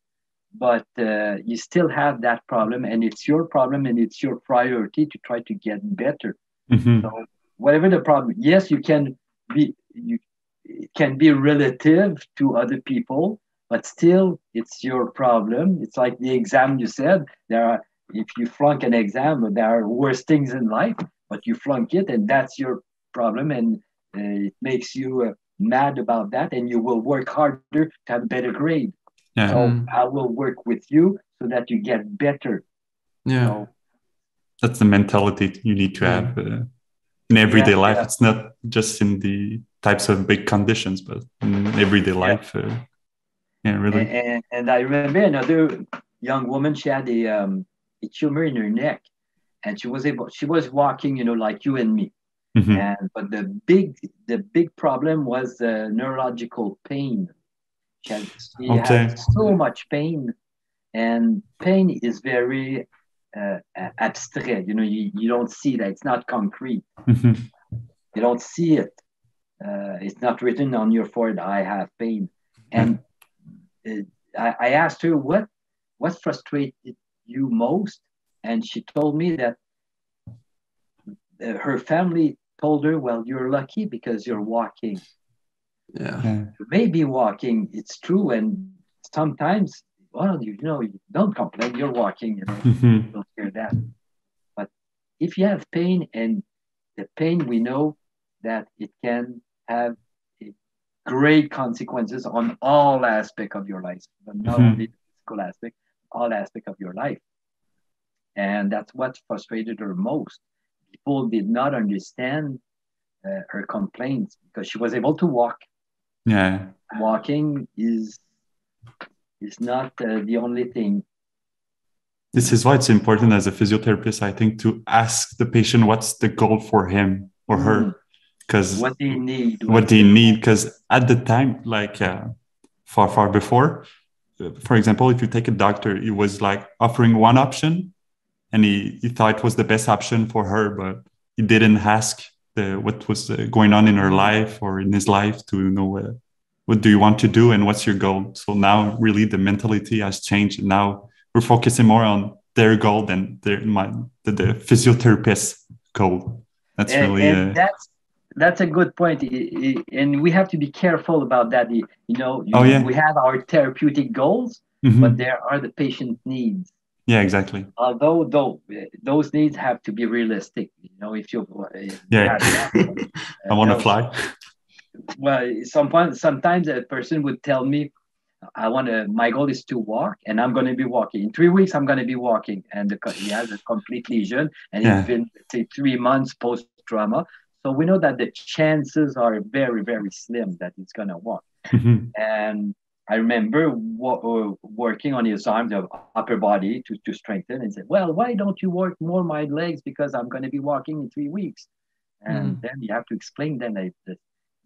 but uh, you still have that problem, and it's your problem, and it's your priority to try to get better. Mm-hmm. So whatever the problem, yes, you can be you it can be relative to other people, but still, it's your problem. It's like the exam you said. There are if you flunk an exam, there are worse things in life, but you flunk it, and that's your problem, and uh, it makes you uh, mad about that, and you will work harder to have a better grade. Yeah. So mm. I will work with you so that you get better.
Yeah. So,
that's the mentality you need to have uh, in everyday yeah, life. Yeah. It's not just in the types of big conditions, but in everyday life. Uh, yeah, really.
And, and, and, I remember another young woman. She had a um, a tumor in her neck, and she was able. She was walking, you know, like you and me. Mm-hmm. And but the big the big problem was the neurological pain. She, had, she okay. had so much pain, and pain is very uh, abstract. You know, you, you don't see that. It's not concrete. Mm-hmm. You don't see it. Uh, it's not written on your forehead. I have pain, and uh, I, I asked her what what frustrated you most? And she told me that uh, her family told her, Well, you're lucky because you're walking.
Yeah. You
may walking, it's true. And sometimes, well, you know, you don't complain, you're walking, you know, mm-hmm. don't hear that. But if you have pain, and the pain we know that it can have great consequences on all aspect of your life, but not mm-hmm. only the physical aspect, all aspect of your life. And that's what frustrated her most. People did not understand uh, her complaints because she was able to walk.
Yeah.
Walking is is not uh, the only thing.
This is why it's important as a physiotherapist, I think, to ask the patient what's the goal for him or her. Because
mm. what do you need?
What, what do you need? Because at the time, like uh, far, far before, for example, if you take a doctor, he was like offering one option and he, he thought it was the best option for her, but he didn't ask the, what was uh, going on in her life or in his life to know uh, what do you want to do and what's your goal. So now really the mentality has changed. Now we're focusing more on their goal than their my, the, the physiotherapist goal. That's and, really
and uh, that's that's a good point and we have to be careful about that you know you,
oh, yeah.
we have our therapeutic goals mm-hmm. but there are the patient needs
yeah exactly
although though those needs have to be realistic you know if you
yeah that, i want to fly
well sometimes sometimes a person would tell me I want to. My goal is to walk, and I'm going to be walking. In three weeks, I'm going to be walking, and the, he has a complete lesion, and yeah. it's been say three months post trauma. So we know that the chances are very, very slim that he's going to walk. Mm-hmm. And I remember uh, working on his arms, the upper body to, to strengthen and said, well, why don't you work more my legs? Because I'm going to be walking in three weeks. And mm. then you have to explain then that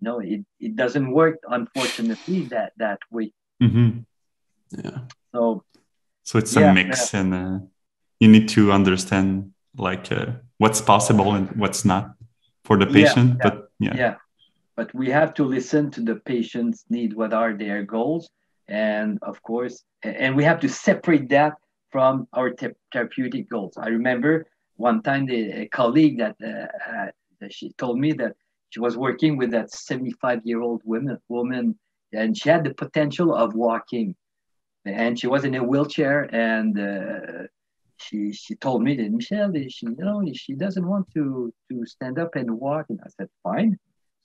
no, it, it doesn't work, unfortunately, that, that way.
Mm-hmm.
Yeah.
So,
so it's yeah, a mix yeah. and uh, you need to understand like uh, what's possible and what's not for the patient yeah, but yeah.
yeah but we have to listen to the patient's need what are their goals and of course and we have to separate that from our therapeutic goals i remember one time the, a colleague that, uh, uh, that she told me that she was working with that 75 year old woman woman and she had the potential of walking and she was in a wheelchair and uh, she she told me that Michel, she you know she doesn't want to to stand up and walk, and I said fine.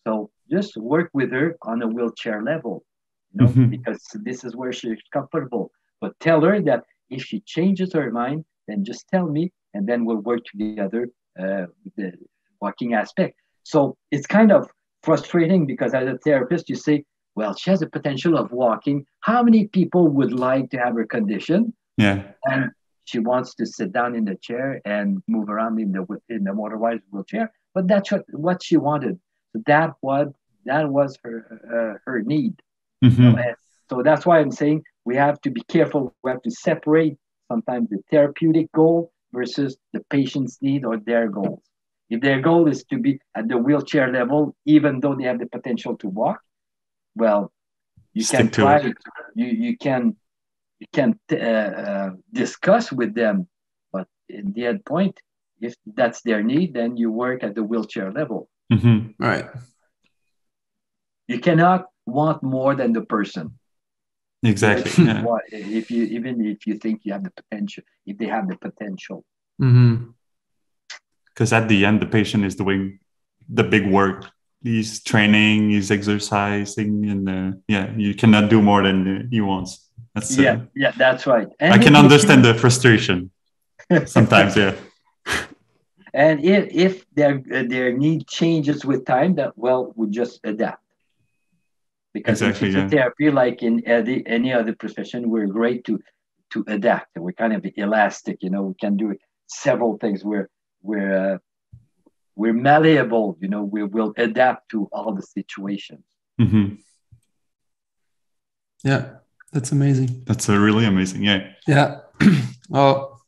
So just work with her on a wheelchair level, you know, mm-hmm. because this is where she's comfortable. But tell her that if she changes her mind, then just tell me, and then we'll work together uh, with the walking aspect. So it's kind of frustrating because as a therapist, you say, well, she has a potential of walking. How many people would like to have her condition?
Yeah.
And she wants to sit down in the chair and move around in the in the motorized wheelchair. But that's what, what she wanted. That was that was her uh, her need. Mm-hmm. So, so that's why I'm saying we have to be careful. We have to separate sometimes the therapeutic goal versus the patient's need or their goals. If their goal is to be at the wheelchair level, even though they have the potential to walk, well, you Stick can try. It. You you can you can uh, uh, discuss with them, but in the end point, if that's their need, then you work at the wheelchair level.
Mm-hmm. Right.
You cannot want more than the person.
Exactly. Yeah.
If you even if you think you have the potential, if they have the potential.
Mm-hmm because at the end the patient is doing the big work. He's training he's exercising and uh, yeah you cannot do more than he wants.
That's uh, yeah yeah that's right.
And i can understand the frustration sometimes yeah.
And if, if their their need changes with time that well we just adapt. Because exactly, in physiotherapy yeah. like in any, any other profession we're great to to adapt. We're kind of elastic you know we can do several things. We're we're uh, we're malleable you know we will adapt to all the situations mm-hmm.
yeah that's amazing
that's a really amazing yeah
yeah well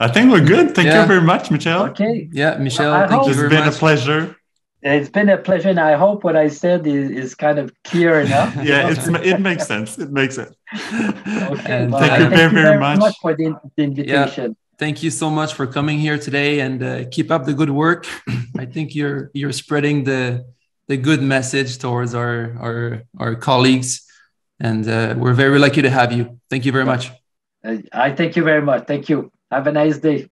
i think we're good thank yeah. you very much Michel
okay
yeah Michel well, thank you
very
much
it's been a pleasure
it's been a pleasure, and I hope what I said is, is kind of clear enough.
yeah, it's, it makes sense. It makes sense.
okay, well, thank, you very, very, very much. much. for the, the invitation.
Yeah thank you so much for coming here today and uh, keep up the good work. I think you're you're spreading the the good message towards our our our colleagues, and uh, we're very lucky to have you. Thank you very much.
I thank you very much. Thank you. Have a nice day.